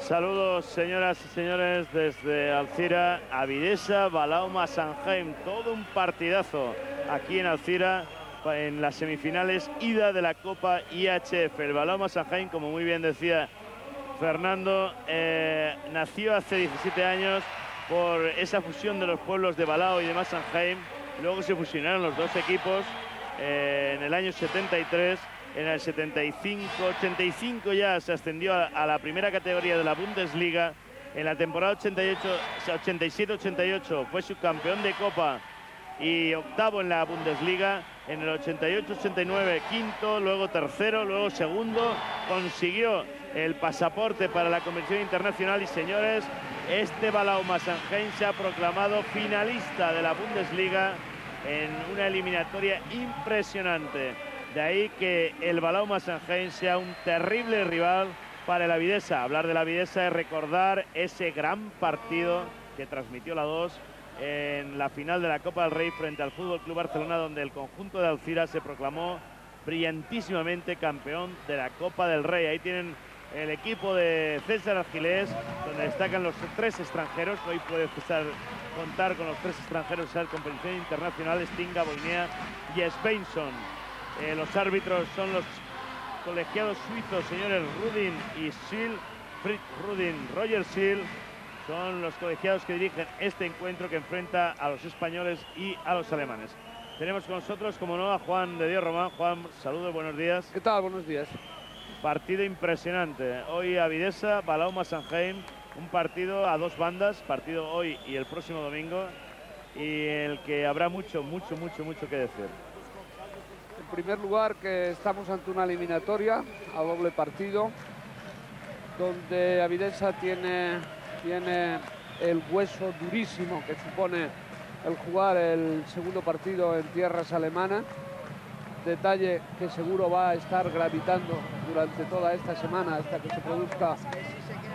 Saludos, señoras y señores, desde Alcira, Avidesa, Balauma, Sanheim. Todo un partidazo aquí en Alcira en las semifinales ida de la Copa IHF. El Balauma Sanheim, como muy bien decía Fernando, eh, nació hace 17 años por esa fusión de los pueblos de Balao y de Massanheim. Luego se fusionaron los dos equipos eh, en el año 73 en el 75, 85 ya se ascendió a, la primera categoría de la Bundesliga. En la temporada 87-88 fue subcampeón de Copa y octavo en la Bundesliga. En el 88-89 quinto, luego tercero, luego segundo. Consiguió el pasaporte para la convención internacional y señores, este Balau Massanheim se ha proclamado finalista de la Bundesliga en una eliminatoria impresionante. De ahí que el Balauma Sanjain sea un terrible rival para el Avidesa. Hablar de la Avidesa es recordar ese gran partido que transmitió la 2 en la final de la Copa del Rey frente al Fútbol Club Barcelona, donde el conjunto de Alcira se proclamó brillantísimamente campeón de la Copa del Rey. Ahí tienen el equipo de César Argilés, donde destacan los tres extranjeros. Hoy puede contar con los tres extranjeros en la competición internacional, Stinga, Boinea y Svensson. Eh, los árbitros son los colegiados suizos, señores Rudin y Sil, Fritz Rudin, Roger Sil, son los colegiados que dirigen este encuentro que enfrenta a los españoles y a los alemanes. Tenemos con nosotros, como no, a Juan de Dios Román. Juan, saludos, buenos días. ¿Qué tal? Buenos días. Partido impresionante. Hoy a Videsa, Balauma, Sanheim, un partido a dos bandas, partido hoy y el próximo domingo, y el que habrá mucho, mucho, mucho, mucho que decir primer lugar que estamos ante una eliminatoria a doble partido, donde Avidenza tiene, tiene el hueso durísimo que supone el jugar el segundo partido en tierras alemanas. Detalle que seguro va a estar gravitando durante toda esta semana hasta que se produzca,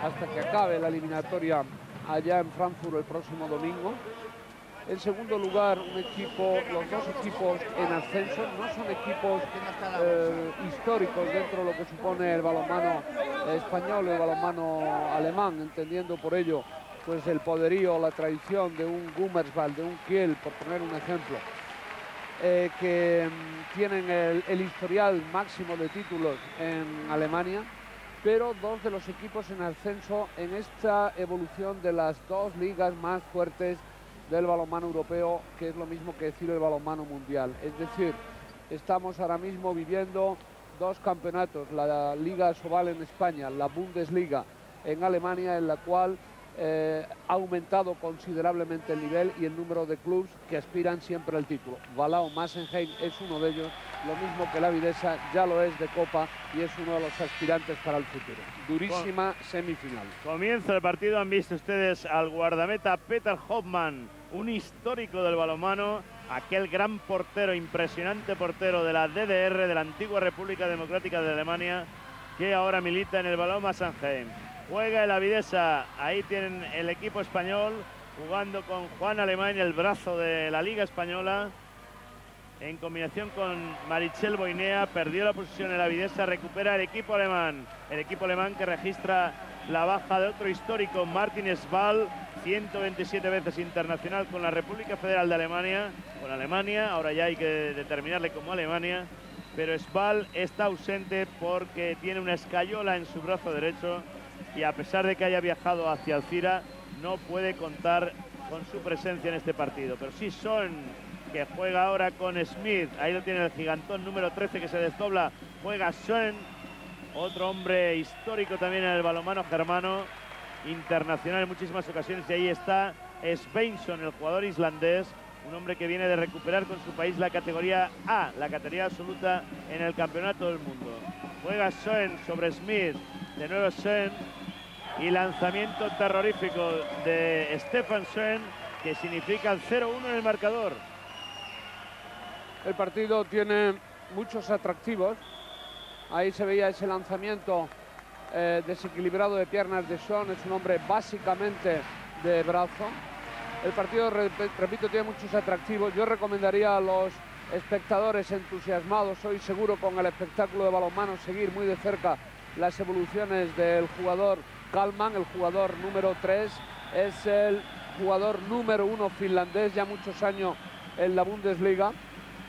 hasta que acabe la eliminatoria allá en Frankfurt el próximo domingo. En segundo lugar, un equipo, los dos equipos en ascenso, no son equipos eh, históricos dentro de lo que supone el balonmano español y el balonmano alemán, entendiendo por ello pues el poderío, la tradición de un Gummersball, de un Kiel, por poner un ejemplo, eh, que mm, tienen el historial máximo de títulos en Alemania, pero dos de los equipos en ascenso en esta evolución de las dos ligas más fuertes del balonmano europeo, que es lo mismo que decir el balonmano mundial. Es decir, estamos ahora mismo viviendo dos campeonatos, la Liga Sobal en España, la Bundesliga en Alemania, en la cual eh, ha aumentado considerablemente el nivel y el número de clubes que aspiran siempre al título. Balao Massenheim es uno de ellos, lo mismo que la Videsa ya lo es de Copa y es uno de los aspirantes para el futuro. Durísima semifinal. Comienza el partido, han visto ustedes al guardameta Peter Hoffman un histórico del balonmano, aquel gran portero, impresionante portero de la DDR, de la antigua República Democrática de Alemania, que ahora milita en el Baloma Sanheim. Juega el Avidesa, ahí tienen el equipo español jugando con Juan Alemán, el brazo de la Liga Española, en combinación con Marichel Boinea, perdió la posición en la Avidesa, recupera el equipo alemán, el equipo alemán que registra la baja de otro histórico, Martin Sval, 127 veces internacional con la República Federal de Alemania, con Alemania, ahora ya hay que determinarle como Alemania, pero Sval está ausente porque tiene una escayola en su brazo derecho y a pesar de que haya viajado hacia Alcira, no puede contar con su presencia en este partido. Pero sí Son, que juega ahora con Smith, ahí lo tiene el gigantón número 13 que se desdobla, juega Son, otro hombre histórico también en el balomano germano, internacional en muchísimas ocasiones, y ahí está Svensson, el jugador islandés, un hombre que viene de recuperar con su país la categoría A, la categoría absoluta en el campeonato del mundo. Juega Schoen sobre Smith, de nuevo Schoen, y lanzamiento terrorífico de Stefan Schoen, que significa el 0-1 en el marcador. El partido tiene muchos atractivos. Ahí se veía ese lanzamiento eh, desequilibrado de piernas de Sean, es un hombre básicamente de brazo. El partido, repito, tiene muchos atractivos. Yo recomendaría a los espectadores entusiasmados, hoy seguro con el espectáculo de balonmano, seguir muy de cerca las evoluciones del jugador Kalman, el jugador número 3, es el jugador número uno finlandés, ya muchos años en la Bundesliga.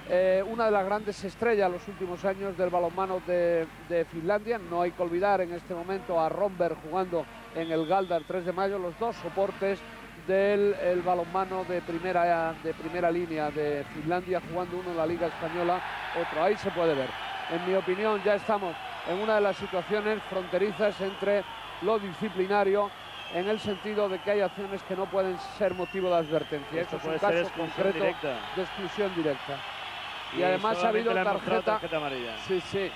Eh, una de las grandes estrellas los últimos años del balonmano de, Finlandia. No hay que olvidar en este momento a Romberg jugando en el Galdar 3 de mayo, los dos soportes del el balonmano de primera, de primera línea de Finlandia, jugando uno en la Liga Española, otro. Ahí se puede ver. En mi opinión, ya estamos en una de las situaciones fronterizas entre lo disciplinario en el sentido de que hay acciones que no pueden ser motivo de advertencia. Esto es un caso concreto directa. de exclusión directa. Y, Y además ha habido mostrado tarjeta. amarilla. Sí, sí,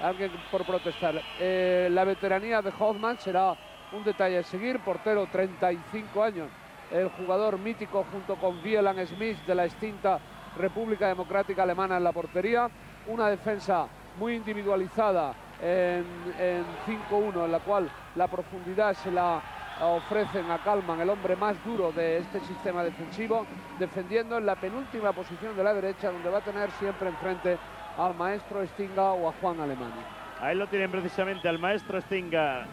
alguien por protestar. Eh, la veteranía de Hoffman será un detalle a seguir. Portero, 35 años. El jugador mítico junto con Wieland Smith de la extinta República Democrática Alemana en la portería. Una defensa muy individualizada en, en 5-1, en la cual la profundidad se la ofrecen a Kalman, el hombre más duro de este sistema defensivo, defendiendo en la penúltima posición de la derecha, donde va a tener siempre enfrente al maestro Stinga o a Juan Alemani. Ahí lo tienen precisamente al maestro Stinga,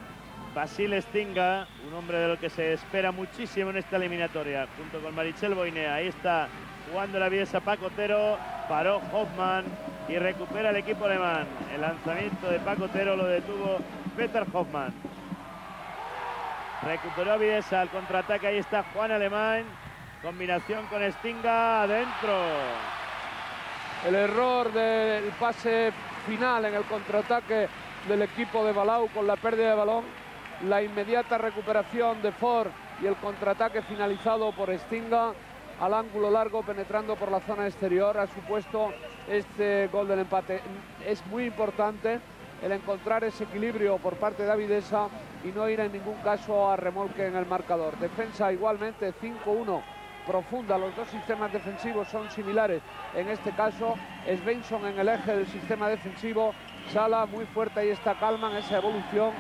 Basil Stinga, un hombre de lo que se espera muchísimo en esta eliminatoria, junto con Marichel Boinea. Ahí está jugando la Viesa Pacotero, paró Hoffman y recupera el equipo alemán. El lanzamiento de Pacotero lo detuvo Peter Hoffman. Recuperó Viesa al contraataque, ahí está Juan Alemán. Combinación con Stinga adentro. El error del pase final en el contraataque del equipo de Balau con la pérdida de balón, la inmediata recuperación de Ford y el contraataque finalizado por Stinga al ángulo largo penetrando por la zona exterior ha supuesto este gol del empate. Es muy importante el encontrar ese equilibrio por parte de Avidesa y no ir en ningún caso a remolque en el marcador. Defensa igualmente 5-1 profunda. Los dos sistemas defensivos son similares. En este caso, Svensson en el eje del sistema defensivo. Sala muy fuerte, ahí está Calman, esa evolución.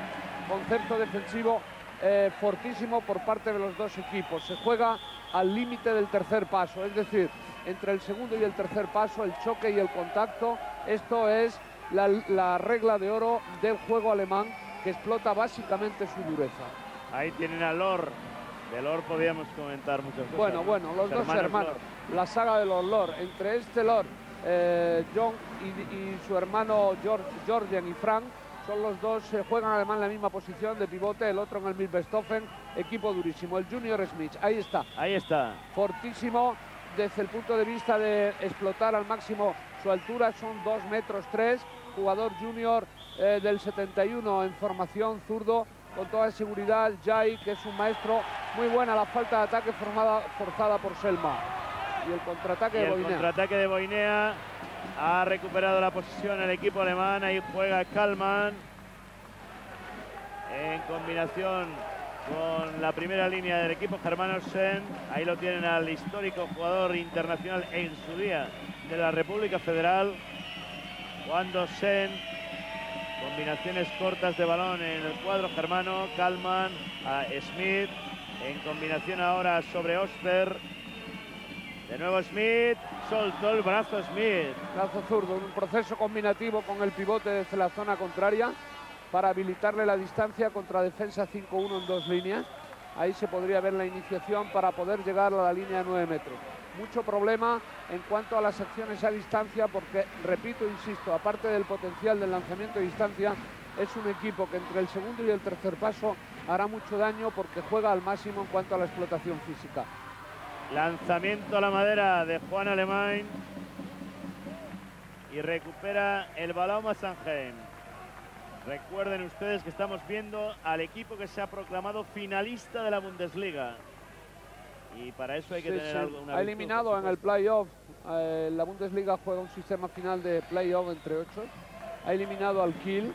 Concepto defensivo eh, fortísimo por parte de los dos equipos. Se juega al límite del tercer paso, es decir, entre el segundo y el tercer paso, el choque y el contacto. Esto es la, la regla de oro del juego alemán que explota básicamente su dureza. Ahí tienen a Lor. De Lor podíamos comentar muchas cosas. Bueno, ¿no? bueno, los dos hermanos. La saga de los Lord. Entre este Lord, eh, John y, y su hermano George, Georgian y Frank, son los dos, se juegan además en la misma posición de pivote, el otro en el Milbestoffen, equipo durísimo. El Junior Smith, ahí está. Ahí está. Fortísimo desde el punto de vista de explotar al máximo su altura, son 2 metros 3, jugador junior eh, del 71 en formación zurdo, con toda seguridad, Jai, que es un maestro, muy buena la falta de ataque formada, forzada por Selma. Y el contraataque Y de el contraataque de Boinea ha recuperado la posición el equipo alemán. Ahí juega Kalman en combinación con la primera línea del equipo germano Sen. Ahí lo tienen al histórico jugador internacional en su día de la República Federal, Wando Sen. Combinaciones cortas de balón en el cuadro germano. Kalman a Smith. En combinación ahora sobre Oster. De nuevo Smith. Soltó el brazo Smith. Brazo zurdo, un proceso combinativo con el pivote desde la zona contraria para habilitarle la distancia contra defensa 5-1 en dos líneas. Ahí se podría ver la iniciación para poder llegar a la línea de 9 metros. Mucho problema en cuanto a las acciones a distancia porque, repito, insisto, aparte del potencial del lanzamiento a distancia, es un equipo que entre el segundo y el tercer paso hará mucho daño porque juega al máximo en cuanto a la explotación física. Lanzamiento a la madera de Juan Alemán. Y recupera el balón Massenheim. Recuerden ustedes que estamos viendo al equipo que se ha proclamado finalista de la Bundesliga. Y para eso hay que Sí, tener sí. algo. una ha eliminado en el playoff. eh, la Bundesliga juega un sistema final de playoff entre ocho. Ha eliminado al Kiel,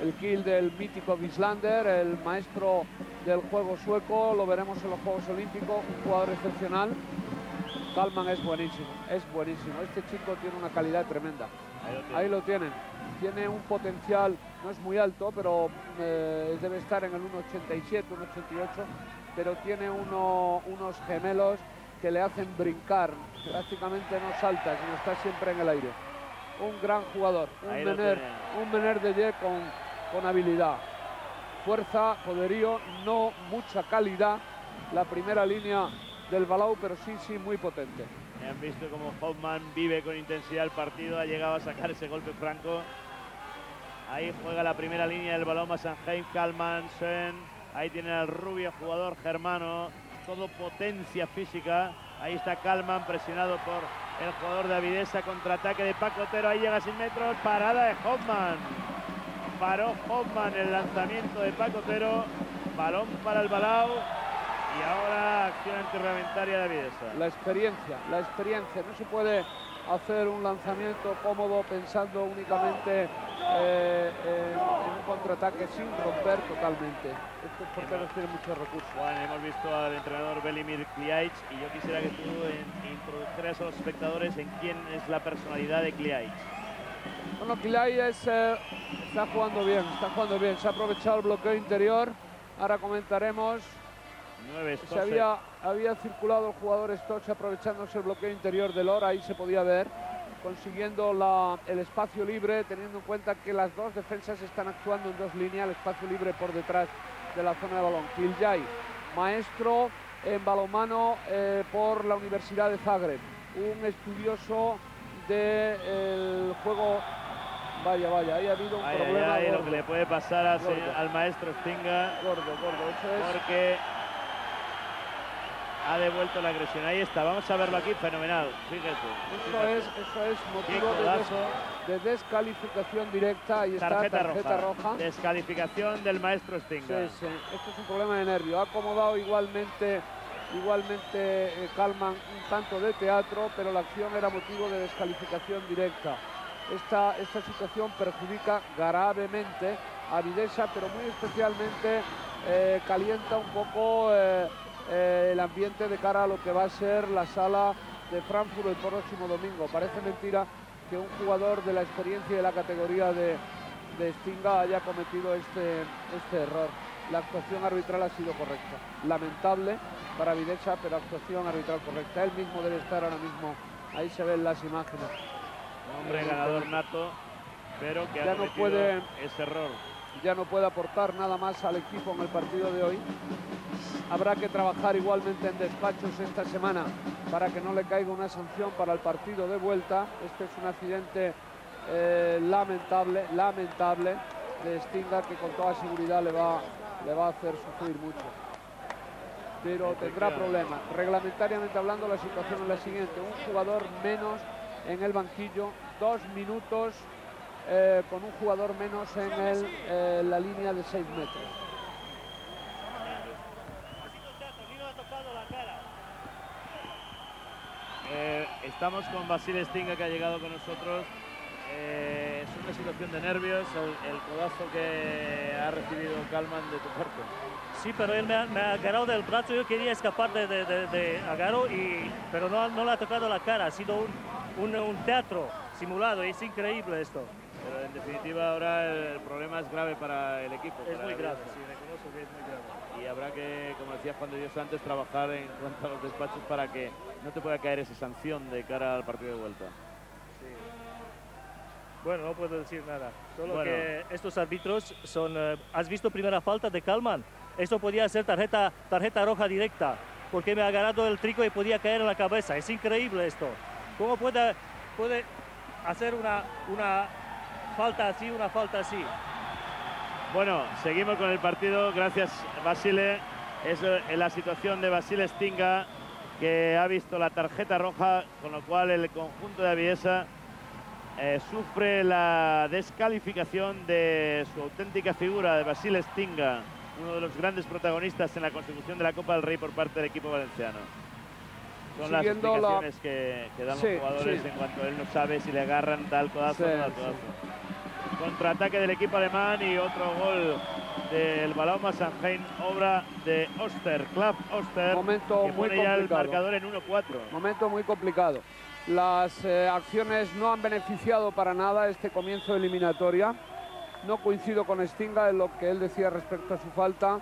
el Kiel del mítico Wieslander, el maestro del juego sueco. Lo veremos en los Juegos Olímpicos, un jugador excepcional. Kalman es buenísimo, es buenísimo. Este chico tiene una calidad tremenda. Ahí lo tiene. Ahí lo tienen. Tiene un potencial, no es muy alto, pero eh, debe estar en el 1,87, 1,88, pero tiene uno- unos gemelos que le hacen brincar. Prácticamente no salta, sino está siempre en el aire. Un gran jugador, un Ahí Mener, un Mener de Ye con, con habilidad. fuerza, poderío, no mucha calidad. La primera línea del Balau, pero sí, sí, muy potente. Han visto como Hoffman vive con intensidad el partido, ha llegado a sacar ese golpe franco. Ahí juega la primera línea del balón Sanheim, Kalman, Sen. Ahí tiene al rubio jugador germano, todo potencia física. Ahí está Kalman presionado por el jugador de Avidesa, contraataque de Paco Otero, ahí llega sin metros, parada de Hoffman. Paró Hoffman el lanzamiento de Paco Otero, balón para el Balao y ahora acción antirreglamentaria de Avidesa. La experiencia, la experiencia, no se puede hacer un lanzamiento cómodo pensando únicamente eh, en, un contraataque sin romper totalmente. Estos porteros tienen muchos recursos. Bueno, hemos visto al entrenador Belimir Kliaich y yo quisiera que tú introdujeras a los espectadores en quién es la personalidad de Kliaich. Bueno, Kliaich eh, está jugando bien, está jugando bien. Se ha aprovechado el bloqueo interior. Ahora comentaremos. se había, había circulado el jugador Stoch aprovechándose el bloqueo interior del Lora, ahí se podía ver consiguiendo el espacio libre, teniendo en cuenta que las dos defensas están actuando en dos líneas, el espacio libre por detrás de la zona de balón. Kiljay, maestro en balonmano eh, por la Universidad de Zagreb, un estudioso del juego Vaya, vaya, ahí ha habido un problema. lo que le puede pasar al maestro Stinga. Gordo, gordo, eso es. Porque ha devuelto la agresión. Ahí está, vamos a verlo aquí, fenomenal. Fíjate. Eso, Es, eso es motivo de, descalificación directa. Ahí está, tarjeta, roja. Descalificación del maestro Stinga. Sí, sí. Esto es un problema de nervio. Ha acomodado igualmente, igualmente eh, Calman un tanto de teatro, pero la acción era motivo de descalificación directa. Esta, esta situación perjudica gravemente a Videsa, pero muy especialmente eh, calienta un poco... Eh, el ambiente de cara a lo que va a ser la sala de Frankfurt el próximo domingo. Parece mentira que un jugador de la experiencia y de la categoría de, de Stinga haya cometido este, este error. La actuación arbitral ha sido correcta. Lamentable para Videcha, pero actuación arbitral correcta. Él mismo debe estar ahora mismo. Ahí se ven las imágenes. hombre ganador nato, pero que ya no puede ese error. Ya no puede aportar nada más al equipo en el partido de hoy. Habrá que trabajar igualmente en despachos esta semana para que no le caiga una sanción para el partido de vuelta. Este es un accidente eh, lamentable, lamentable de Stinga que con toda seguridad le va, le va a hacer sufrir mucho. Pero tendrá problemas. Reglamentariamente hablando la situación es la siguiente. Un jugador menos en el banquillo, dos minutos eh, con un jugador menos en eh, la línea de seis metros. Eh, estamos con Basil Stinga que ha llegado con nosotros. Una situación de nervios, el, codazo que ha recibido Calman de tu parte. Sí, pero él me ha, agarrado del brazo, yo quería escapar de, de, agarro, y, pero no, no, le ha tocado la cara, ha sido un, un, teatro simulado, es increíble esto. Pero en definitiva ahora el, problema es grave para el equipo. Es muy grave, sí, reconozco que es muy grave. Y habrá que, como decía Juan de Dios antes, trabajar en cuanto a los despachos para que no te pueda caer esa sanción de cara al partido de vuelta. Bueno, no puedo decir nada. Solo que estos árbitros son... Eh, ¿Has visto primera falta de Kalman? Esto podía ser tarjeta, tarjeta roja directa, porque me ha agarrado el trico y podía caer en la cabeza. Es increíble esto. ¿Cómo puede, puede hacer una, una falta así, una falta así? Bueno, seguimos con el partido. Gracias, Basile. Es eh, la situación de Basile Stinga que ha visto la tarjeta roja, con lo cual el conjunto de Aviesa eh, sufre la descalificación de su auténtica figura, de Basile Stinga, uno de los grandes protagonistas en la consecución de la Copa del Rey por parte del equipo valenciano. Son las explicaciones que, dan los jugadores en cuanto él no sabe si le agarran tal codazo o no tal codazo. Contraataque del equipo alemán y otro gol del Baloma Sanheim, obra de Oster, Klav Oster, Momento que muy pone ya el marcador en 1-4. Momento muy complicado. Las eh, acciones no han beneficiado para nada este comienzo de eliminatoria. No coincido con Stinga en lo que él decía respecto a su falta.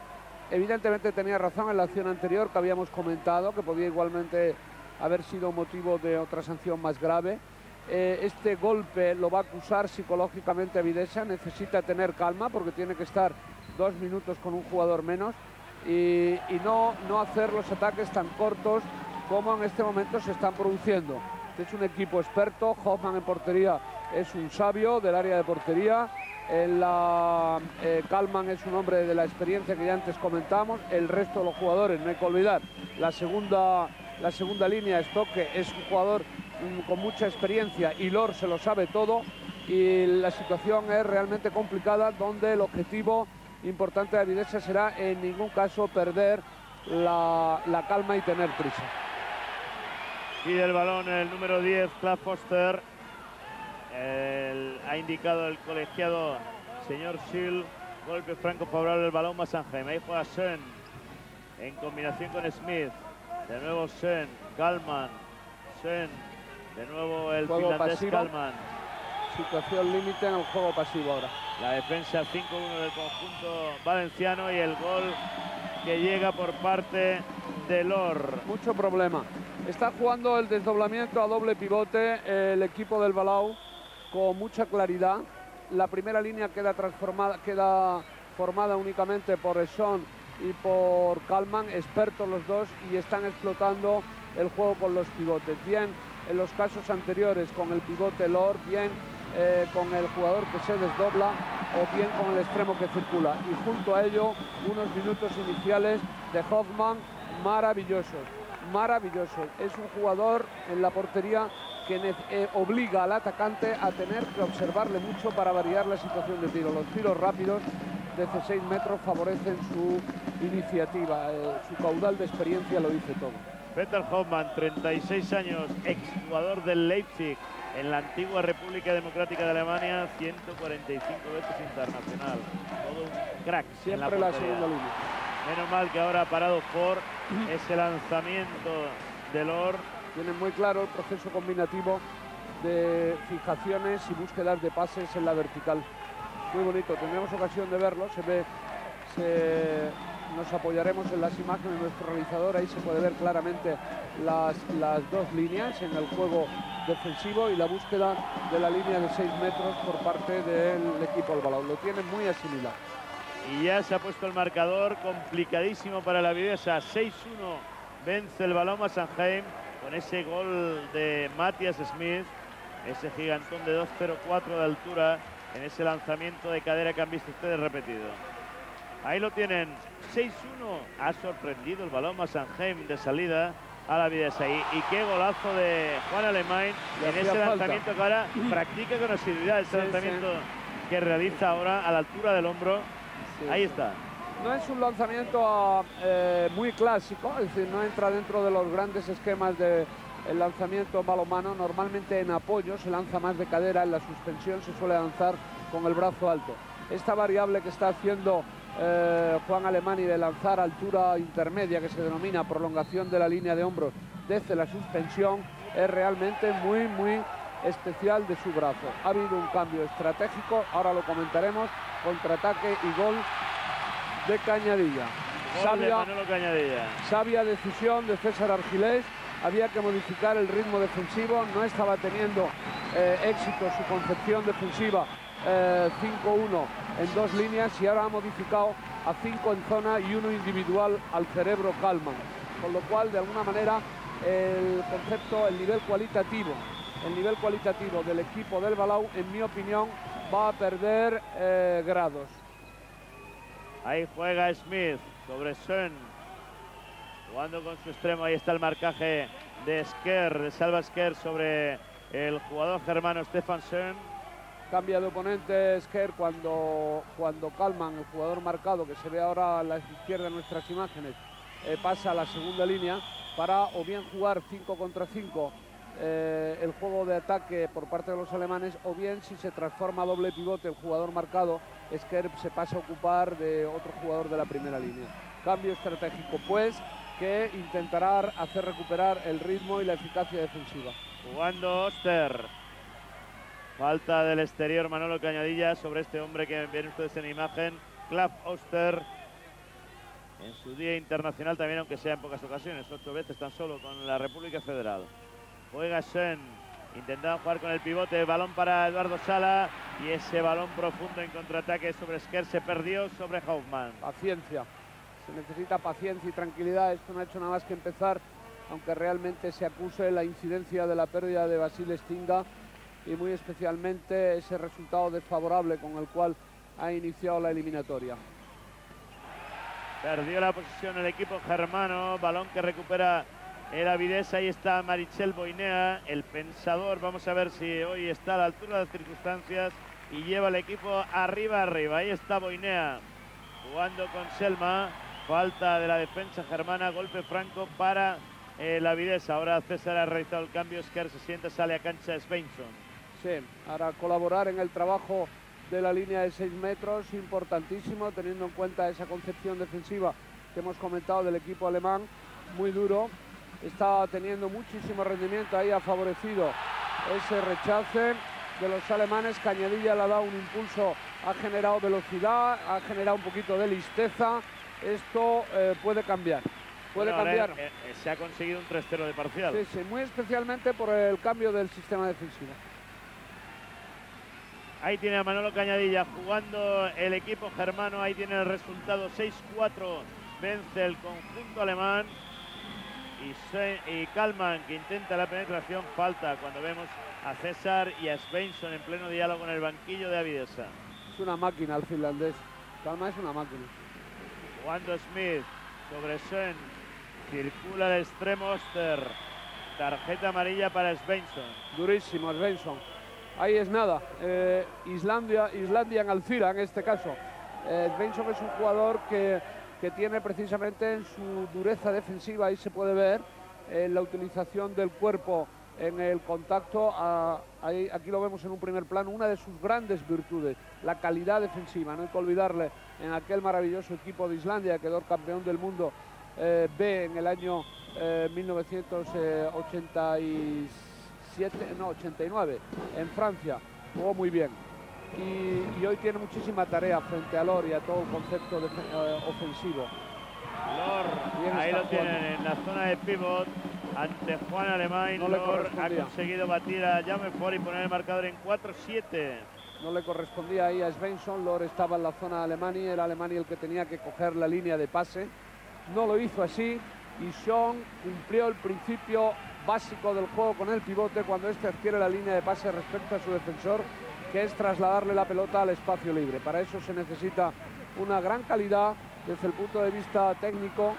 Evidentemente tenía razón en la acción anterior que habíamos comentado, que podía igualmente haber sido motivo de otra sanción más grave. Eh, este golpe lo va a acusar psicológicamente a Videsa, necesita tener calma porque tiene que estar dos minutos con un jugador menos. Y, no, no hacer los ataques tan cortos como en este momento se están produciendo. Este es un equipo experto, Hoffman en portería es un sabio del área de portería, eh, Kalman es un hombre de la experiencia que ya antes comentamos, el resto de los jugadores, no hay que olvidar, la segunda, la segunda línea, Stoke, es un jugador con mucha experiencia y Lor se lo sabe todo y la situación es realmente complicada donde el objetivo importante de Avidesa será en ningún caso perder la, calma y tener prisa. Y del balón el número 10, Clap Foster. ha indicado el colegiado señor Schill. Golpe franco favorable el balón Massanheim. Ahí juega Sen en combinación con Smith. De nuevo Sen, Kalman, Sen. De nuevo el finlandés Kalman situación límite en el juego pasivo ahora. La defensa 5-1 del conjunto valenciano y el gol que llega por parte de Lor. Mucho problema. Está jugando el desdoblamiento a doble pivote el equipo del Balau con mucha claridad. La primera línea queda transformada, queda formada únicamente por Esson y por Kalman, expertos los dos y están explotando el juego con los pivotes. Bien en los casos anteriores con el pivote Lor, bien eh, con el jugador que se desdobla o bien con el extremo que circula. Y junto a ello, unos minutos iniciales de Hoffman maravillosos, maravillosos. Es un jugador en la portería que eh, obliga al atacante a tener que observarle mucho para variar la situación de tiro. Los tiros rápidos de 6 metros favorecen su iniciativa, eh, su caudal de experiencia lo dice todo. Peter Hoffman, 36 años, exjugador del Leipzig, en la antigua República Democrática de Alemania, 145 veces internacional. Todo un crack. Siempre la, segunda línea. Menos mal que ahora ha parado por ese lanzamiento de Lor. Tiene muy claro el proceso combinativo de fijaciones y búsquedas de pases en la vertical. Muy bonito, tendremos ocasión de verlo, se ve, nos apoyaremos en las imágenes de nuestro realizador, ahí se puede ver claramente las, las dos líneas en el juego defensivo y la búsqueda de la línea de 6 metros por parte del equipo del balón. Lo tiene muy asimilado. Y ya se ha puesto el marcador complicadísimo para la Videsa. 6-1 vence el balón a Sanheim con ese gol de Matthias Smith, ese gigantón de 2-0-4 de altura en ese lanzamiento de cadera que han visto ustedes repetido. Ahí lo tienen, 6-1. Ha sorprendido el balón a Sanheim de salida a la vida Y, y qué golazo de Juan Alemán en ese lanzamiento que ahora practica con asiduidad, ese lanzamiento que realiza ahora a la altura del hombro. Ahí está. No es un lanzamiento eh, muy clásico, es decir, no entra dentro de los grandes esquemas de el lanzamiento balomano. Normalmente en apoyo se lanza más de cadera, en la suspensión se suele lanzar con el brazo alto. Esta variable que está haciendo eh, Juan Alemani de lanzar altura intermedia, que se denomina prolongación de la línea de hombros desde la suspensión, es realmente muy, muy especial de su brazo. Ha habido un cambio estratégico, ahora lo comentaremos, contraataque y gol de Cañadilla. sabia, sabia decisión de César Argilés, había que modificar el ritmo defensivo, no estaba teniendo eh, éxito su concepción defensiva 5-1 eh, en dos líneas y ahora ha modificado a 5 en zona y uno individual al cerebro Calman. Con lo cual, de alguna manera, el concepto, el nivel cualitativo, el nivel cualitativo del equipo del Balau, en mi opinión, va a perder eh, grados. Ahí juega Smith sobre Sen. Jugando con su extremo, ahí está el marcaje de Sker, de Salva Sker sobre el jugador germano Stefan Sen Cambia de oponente Sker cuando, cuando Calman, el jugador marcado, que se ve ahora a la izquierda en nuestras imágenes, eh, pasa a la segunda línea para o bien jugar 5 contra 5 eh, el juego de ataque por parte de los alemanes o bien si se transforma a doble pivote el jugador marcado, Sker se pasa a ocupar de otro jugador de la primera línea. Cambio estratégico pues que intentará hacer recuperar el ritmo y la eficacia defensiva. Jugando Oster. Falta del exterior Manolo Cañadilla sobre este hombre que ven ustedes en imagen, Klav Oster. En su día internacional también, aunque sea en pocas ocasiones, ocho veces tan solo con la República Federal. Juega Sen, intentando jugar con el pivote, balón para Eduardo Sala, Y ese balón profundo en contraataque sobre Sker se perdió sobre Hoffman. Paciencia. Se necesita paciencia y tranquilidad. Esto no ha hecho nada más que empezar, aunque realmente se acuse la incidencia de la pérdida de Basile Stinga y muy especialmente ese resultado desfavorable con el cual ha iniciado la eliminatoria. Perdió la posición el equipo germano, balón que recupera el Avidez, ahí está Marichel Boinea, el pensador, vamos a ver si hoy está a la altura de las circunstancias y lleva el equipo arriba, arriba, ahí está Boinea jugando con Selma, falta de la defensa germana, golpe franco para el Avidez, ahora César ha realizado el cambio, Sker se siente, sale a cancha Svensson. Sí, para colaborar en el trabajo de la línea de 6 metros, importantísimo, teniendo en cuenta esa concepción defensiva que hemos comentado del equipo alemán, muy duro. Está teniendo muchísimo rendimiento, ahí ha favorecido ese rechace de los alemanes. Cañadilla le ha dado un impulso, ha generado velocidad, ha generado un poquito de listeza. Esto eh, puede cambiar. Puede cambiar. Eh, eh, se ha conseguido un 3-0 de parcial. Sí, sí, muy especialmente por el cambio del sistema defensivo. Ahí tiene a Manolo Cañadilla jugando el equipo germano. Ahí tiene el resultado 6-4. Vence el conjunto alemán. Y, y, Kalman que intenta la penetración. Falta cuando vemos a César y a Svensson en pleno diálogo en el banquillo de Avidesa. Es una máquina el finlandés. Kalman es una máquina. Jugando Smith sobre Sen. Circula el extremo Oster. Tarjeta amarilla para Svensson. Durísimo Svensson ahí es nada. Eh, Islandia, Islandia en Alcira, en este caso. Eh, Svensson es un jugador que, que, tiene precisamente en su dureza defensiva, ahí se puede ver, en la utilización del cuerpo en el contacto, aquí lo vemos en un primer plano, una de sus grandes virtudes, la calidad defensiva. No hay que olvidarle en aquel maravilloso equipo de Islandia, que quedó campeón del mundo eh, B en el año 1986 no, 89 en Francia, jugó muy bien. Y, hoy tiene muchísima tarea frente a Lor y a todo el concepto eh, ofensivo. Lor, ahí lo tienen en la zona de pivot ante Juan Alemán. No Lor ha conseguido batir a Ford y poner el marcador en 4-7. No le correspondía ahí a Svensson, Lor estaba en la zona de Alemania, era Alemania el que tenía que coger la línea de pase. No lo hizo así y Sean cumplió el principio básico del juego con el pivote cuando este adquiere la línea de pase respecto a su defensor, que es trasladarle la pelota al espacio libre. Para eso se necesita una gran calidad desde el punto de vista técnico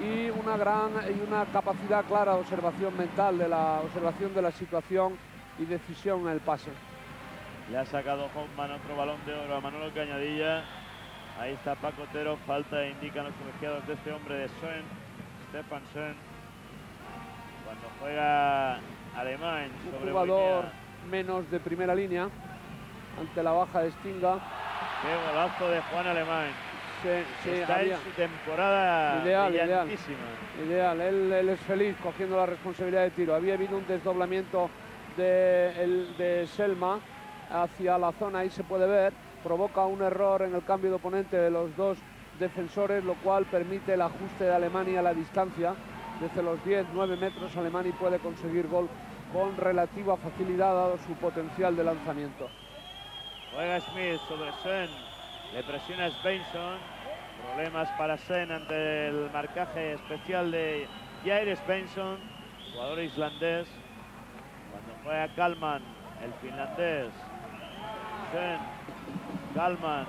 y una gran y una capacidad clara de observación mental, de la observación de la situación y decisión en el pase. Le ha sacado Hoffman otro balón de oro a Manolo Cañadilla. Ahí está Paco Otero, falta indican los colegiados de este hombre de Schoen, Stefan Schoen cuando juega Alemán. Un jugador menos de primera línea ante la baja de Stinga. Qué golazo de Juan Alemán. Está en su temporada ideal, ideal, ideal. Él, es feliz cogiendo la responsabilidad de tiro. Había habido un desdoblamiento de, de Selma hacia la zona, ahí se puede ver. Provoca un error en el cambio de oponente de los dos defensores, lo cual permite el ajuste de Alemania a la distancia desde los 10, 9 metros Alemania puede conseguir gol con relativa facilidad dado su potencial de lanzamiento. Juega Smith sobre Sen, le presiona Svensson, problemas para Sen ante el marcaje especial de Jair Svensson, jugador islandés. Cuando juega Kalman, el finlandés, Sen, Kalman,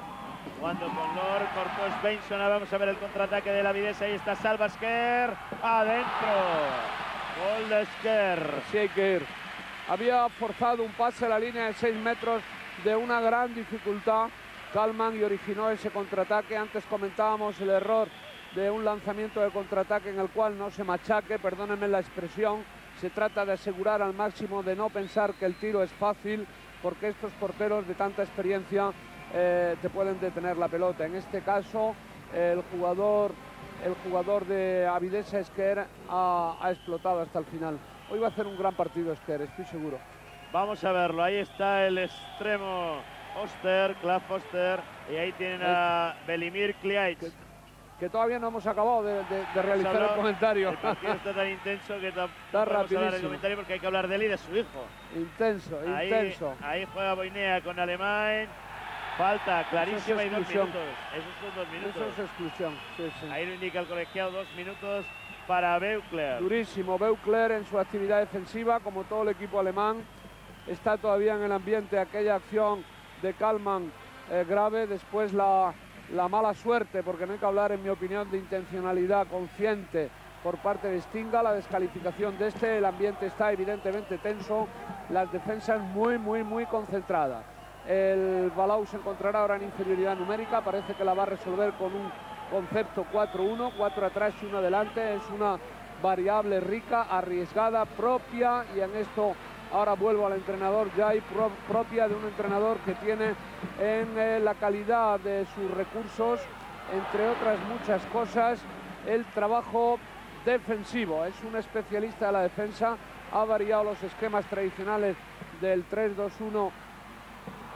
Jugando con Lor, cortó Svensson, vamos a ver el contraataque de la Videsa, ahí está Salva Sker, adentro, gol de que ir. Había forzado un pase a la línea de 6 metros de una gran dificultad, Kalman, y originó ese contraataque. Antes comentábamos el error de un lanzamiento de contraataque en el cual no se machaque, perdónenme la expresión, se trata de asegurar al máximo de no pensar que el tiro es fácil, porque estos porteros de tanta experiencia eh, te pueden detener la pelota. En este caso, el jugador, el jugador de Avidesa Esquer ha, explotado hasta el final. Hoy va a hacer un gran partido Esquer, estoy seguro. Vamos a verlo, ahí está el extremo Oster, Klav Oster, y ahí tienen a Belimir Kliaitz. que todavía no hemos acabado de, realizar el comentario. El partido está tan intenso que está rapidísimo. el comentario porque hay que hablar de él y de su hijo. Intenso, intenso. Ahí juega Boinea con Alemán. Falta clarísima y dos minutos. Esos son dos minutos. Eso es exclusión. Ahí lo indica el colegiado, dos minutos para Beukler. Durísimo, Beukler en su actividad defensiva, como todo el equipo alemán. Está todavía en el ambiente aquella acción de Kalman eh, grave, después la, la mala suerte, porque no hay que hablar, en mi opinión, de intencionalidad consciente por parte de Stinga, la descalificación de este, el ambiente está evidentemente tenso, las defensas muy, muy, muy concentradas. El Balau se encontrará ahora en inferioridad numérica, parece que la va a resolver con un concepto 4-1, 4 atrás y 1 adelante, es una variable rica, arriesgada, propia. Y en esto ahora vuelvo al entrenador hay propia de un entrenador que tiene en eh, la calidad de sus recursos, entre otras muchas cosas, el trabajo defensivo, es un especialista de la defensa, ha variado los esquemas tradicionales del 3-2-1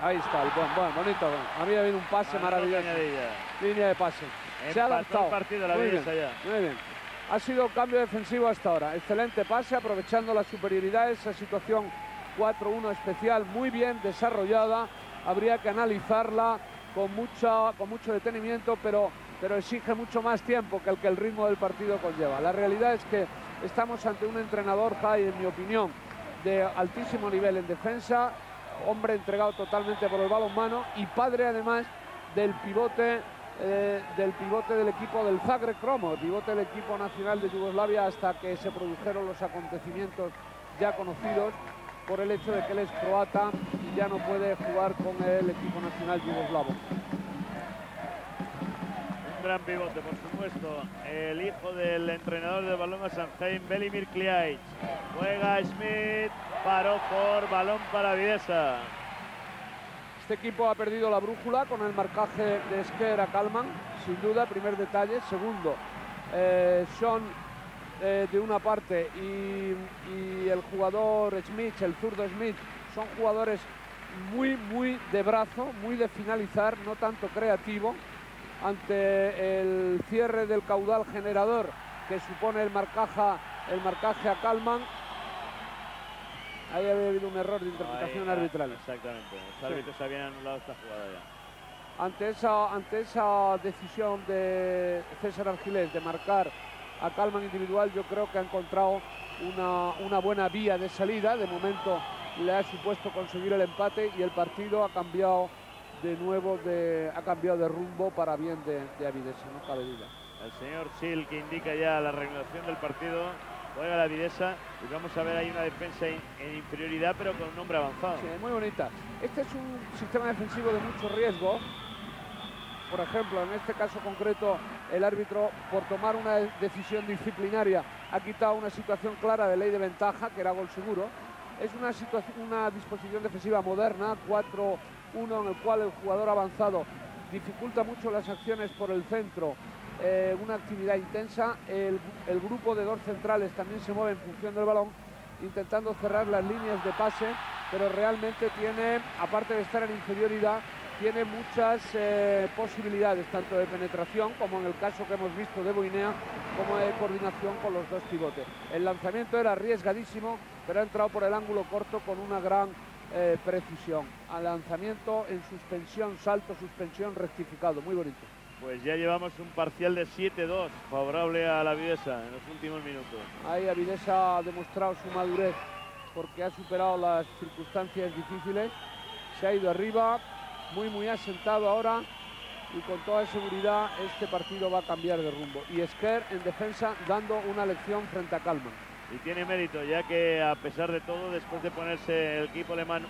Ahí está, el bonito. A mí ha habido un pase maravilloso. Línea de pase. Se ha adaptado. partido la muy, bien, muy bien. Ha sido cambio defensivo hasta ahora. Excelente pase, aprovechando la superioridad, esa situación 4-1 especial, muy bien desarrollada. Habría que analizarla con, mucha, con mucho detenimiento, pero, pero exige mucho más tiempo que el que el ritmo del partido conlleva. La realidad es que estamos ante un entrenador, Jai, en mi opinión, de altísimo nivel en defensa, hombre entregado totalmente por el balonmano y padre además del pivote eh, del pivote del equipo del Zagreb Cromo, pivote del equipo nacional de Yugoslavia hasta que se produjeron los acontecimientos ya conocidos por el hecho de que él es croata y ya no puede jugar con el equipo nacional yugoslavo. Gran pivote, por supuesto, el hijo del entrenador del balón a Sanheim, Belimir Kliaic. Juega Smith, paró por balón para Viesa. Este equipo ha perdido la brújula con el marcaje de Esquer a Kalman, sin duda, primer detalle. Segundo, eh, Sean eh, de una parte y, el jugador Smith, el zurdo Smith, son jugadores muy, muy de brazo, muy de finalizar, no tanto creativo. Ante el cierre del caudal generador que supone el marcaje, el marcaje a Kalman, Ahí había habido un error de interpretación arbitral. Exactamente, los árbitros se habían anulado esta jugada ya. Ante esa, ante esa decisión de César Argilés de marcar a Calman individual, yo creo que ha encontrado una, una buena vía de salida. De momento le ha supuesto conseguir el empate y el partido ha cambiado de nuevo de, ha cambiado de rumbo para bien de, de Avidesa, no cabe duda. El señor Sil que indica ya la regulación del partido juega la Videsa y vamos a ver ahí una defensa en, inferioridad pero con un nombre avanzado. Sí, muy bonita. Este es un sistema defensivo de mucho riesgo. Por ejemplo, en este caso concreto, el árbitro, por tomar una decisión disciplinaria, ha quitado una situación clara de ley de ventaja, que era gol seguro. Es una, una disposición defensiva moderna, 4-1, en el cual el jugador avanzado dificulta mucho las acciones por el centro eh, una actividad intensa. El, grupo de dos centrales también se mueve en función del balón, intentando cerrar las líneas de pase, pero realmente tiene, aparte de estar en inferioridad, tiene muchas eh, posibilidades, tanto de penetración como en el caso que hemos visto de Boinea, como de coordinación con los dos pivotes. El lanzamiento era arriesgadísimo, pero ha entrado por el ángulo corto con una gran eh, precisión. Al lanzamiento en suspensión, salto, suspensión, rectificado, muy bonito. Pues ya llevamos un parcial de 7-2 favorable a la Videsa en los últimos minutos. Ahí Avidesa ha demostrado su madurez porque ha superado las circunstancias difíciles. Se ha ido arriba, muy muy asentado ahora y con toda seguridad este partido va a cambiar de rumbo. Y Esquer en defensa dando una lección frente a Calma. Y tiene mérito, ya que a pesar de todo, después de ponerse el equipo alemán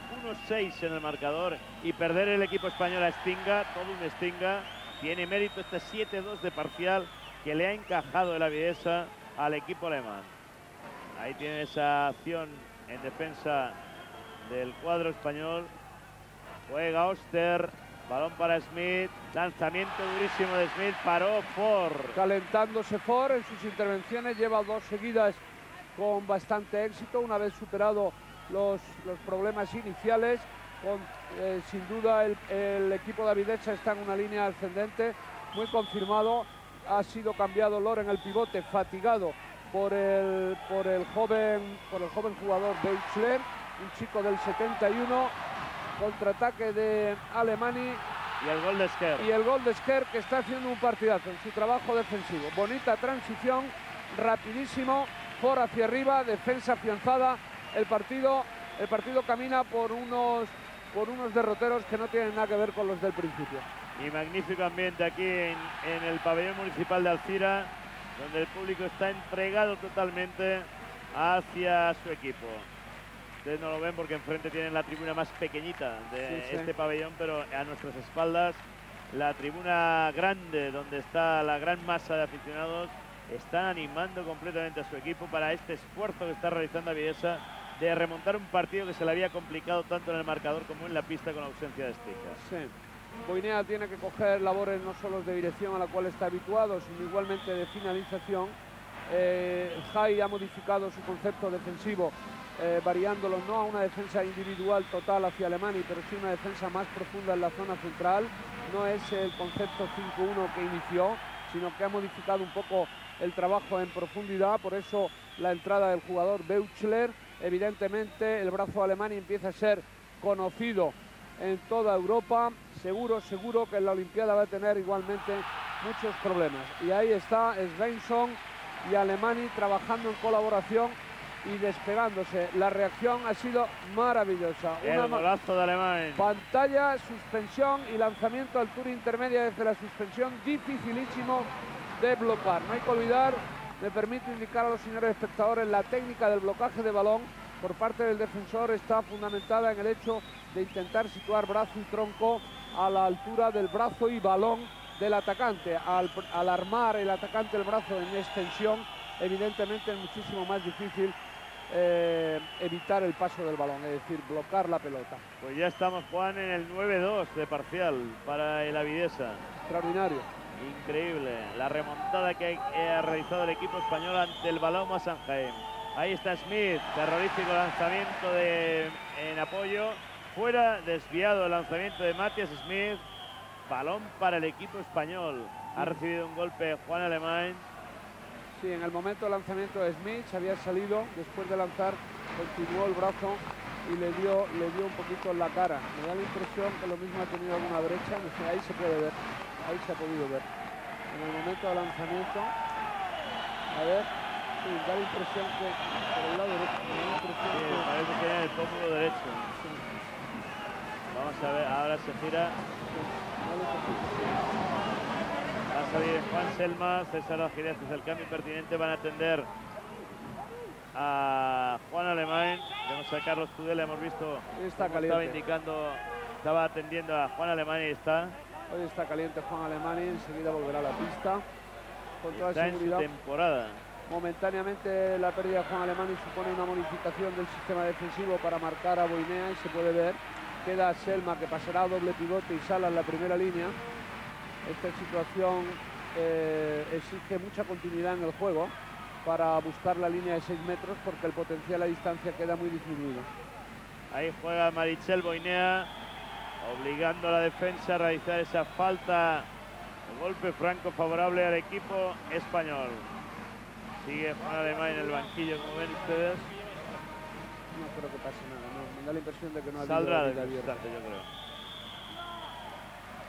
1-6 en el marcador y perder el equipo español a Stinga, todo un Stinga, tiene mérito este 7-2 de parcial que le ha encajado el Avidesa al equipo alemán. Ahí tiene esa acción en defensa del cuadro español. Juega Oster, balón para Smith, lanzamiento durísimo de Smith, paró Ford. Calentándose Ford en sus intervenciones, lleva dos seguidas con bastante éxito, una vez superado los, los problemas iniciales eh, sin duda el, equipo de Avidecha está en una línea ascendente, muy confirmado. ha sido cambiado Loren el pivote, fatigado por el, por el, joven, por el joven jugador Beuchler, un chico del 71, contraataque de Alemania y el gol de Sker. Y el gol de Sker que está haciendo un partidazo en su trabajo defensivo. Bonita transición, rapidísimo, por hacia arriba, defensa afianzada. El partido, el partido camina por unos, por unos derroteros que no tienen nada que ver con los del principio. Y magnífico ambiente aquí en, en el pabellón municipal de Alcira, donde el público está entregado totalmente hacia su equipo. Ustedes no lo ven porque enfrente tienen la tribuna más pequeñita de este pabellón, pero a nuestras espaldas la tribuna grande donde está la gran masa de aficionados están animando completamente a su equipo para este esfuerzo que está realizando Avidesa de remontar un partido que se le había complicado tanto en el marcador como en la pista con ausencia de Stijas. Sí. Boinea tiene que coger labores no solo de dirección a la cual está habituado, sino igualmente de finalización. Eh, Jai ha modificado su concepto defensivo eh, variándolo no a una defensa individual total hacia Alemania, pero sí una defensa más profunda en la zona central. No es el concepto 5-1 que inició, sino que ha modificado un poco el trabajo en profundidad, por eso la entrada del jugador Beuchler. Evidentemente el brazo alemán empieza a ser conocido en toda Europa. Seguro, seguro que en la Olimpiada va a tener igualmente muchos problemas. Y ahí está Svensson y Alemania trabajando en colaboración y despegándose. La reacción ha sido maravillosa. El golazo de Alemania. Pantalla, suspensión y lanzamiento a altura intermedia desde la suspensión. Dificilísimo de bloquear. No hay que olvidar, me permito indicar a los señores espectadores, la técnica del blocaje de balón por parte del defensor está fundamentada en el hecho de intentar situar brazo y tronco a la altura del brazo y balón del atacante. Al, al armar el atacante el brazo en extensión, evidentemente es muchísimo más difícil eh, evitar el paso del balón, es decir, bloquear la pelota. Pues ya estamos, Juan, en el 9-2 de parcial para el Avidesa. Extraordinario. Increíble la remontada que ha realizado el equipo español ante el Baloma San Jaime. Ahí está Smith, terrorífico lanzamiento de, en apoyo. Fuera, desviado el lanzamiento de Matías Smith. Balón para el equipo español. Ha recibido un golpe Juan Alemán Sí, en el momento del lanzamiento de Smith había salido, después de lanzar, continuó el brazo y le dio, le dio un poquito en la cara. Me da la impresión que lo mismo ha tenido alguna brecha, ahí se puede ver, ahí se ha podido ver. En el momento del lanzamiento, a ver, sí, da la impresión que por el lado derecho, sí, que... parece que en el pómulo derecho. Vamos a ver, ahora se gira. Va a salir Juan Selma, César Algirez es el cambio pertinente, van a atender a Juan Alemán. Vamos a Carlos Tudela, hemos visto está estaba indicando, estaba atendiendo a Juan Alemán y está. Hoy está caliente Juan Alemán y enseguida volverá a la pista. Con toda está seguridad. en su temporada. Momentáneamente la pérdida de Juan Alemán supone una modificación del sistema defensivo para marcar a Boinea y se puede ver. Queda Selma que pasará a doble pivote y Sala en la primera línea. Esta situación eh, exige mucha continuidad en el juego para buscar la línea de 6 metros porque el potencial a distancia queda muy disminuido. Ahí juega Marichel Boinea, obligando a la defensa a realizar esa falta. El golpe franco favorable al equipo español. Sigue Juan Alemán en el banquillo, como ven ustedes. No creo que pase nada, no. me da la impresión de que no ha Saldrá de yo creo.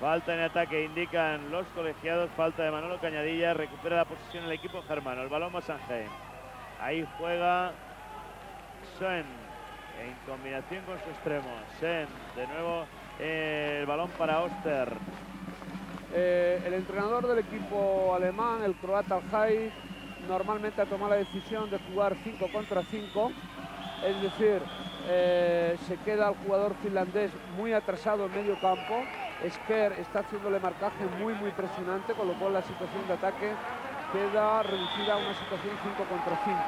Falta en ataque, indican los colegiados. Falta de Manolo Cañadilla. Recupera la posición el equipo germano. El balón más Ángel. Ahí juega Sen en combinación con su extremo. Sen, de nuevo el balón para Oster. Eh, el entrenador del equipo alemán, el croata Jai, normalmente ha tomado la decisión de jugar 5 contra 5. Es decir, eh, se queda el jugador finlandés muy atrasado en medio campo Esquer está haciéndole marcaje muy, muy presionante, con lo cual la situación de ataque queda reducida a una situación 5 contra 5.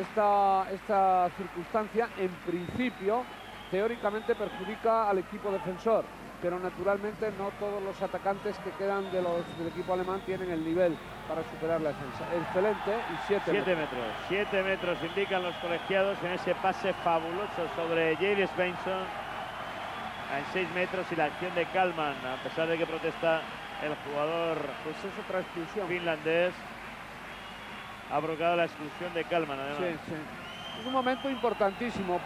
Esta, esta circunstancia, en principio, teóricamente perjudica al equipo defensor, pero naturalmente no todos los atacantes que quedan de los, del equipo alemán tienen el nivel para superar la defensa. Excelente y 7 metros. metros. 7 metros indican los colegiados en ese pase fabuloso sobre James Benson en 6 metros y la acción de Kalman, a pesar de que protesta el jugador pues es otra exclusión. finlandés. Ha provocado la exclusión de Kalman, además. Sí, sí. Es un momento importantísimo.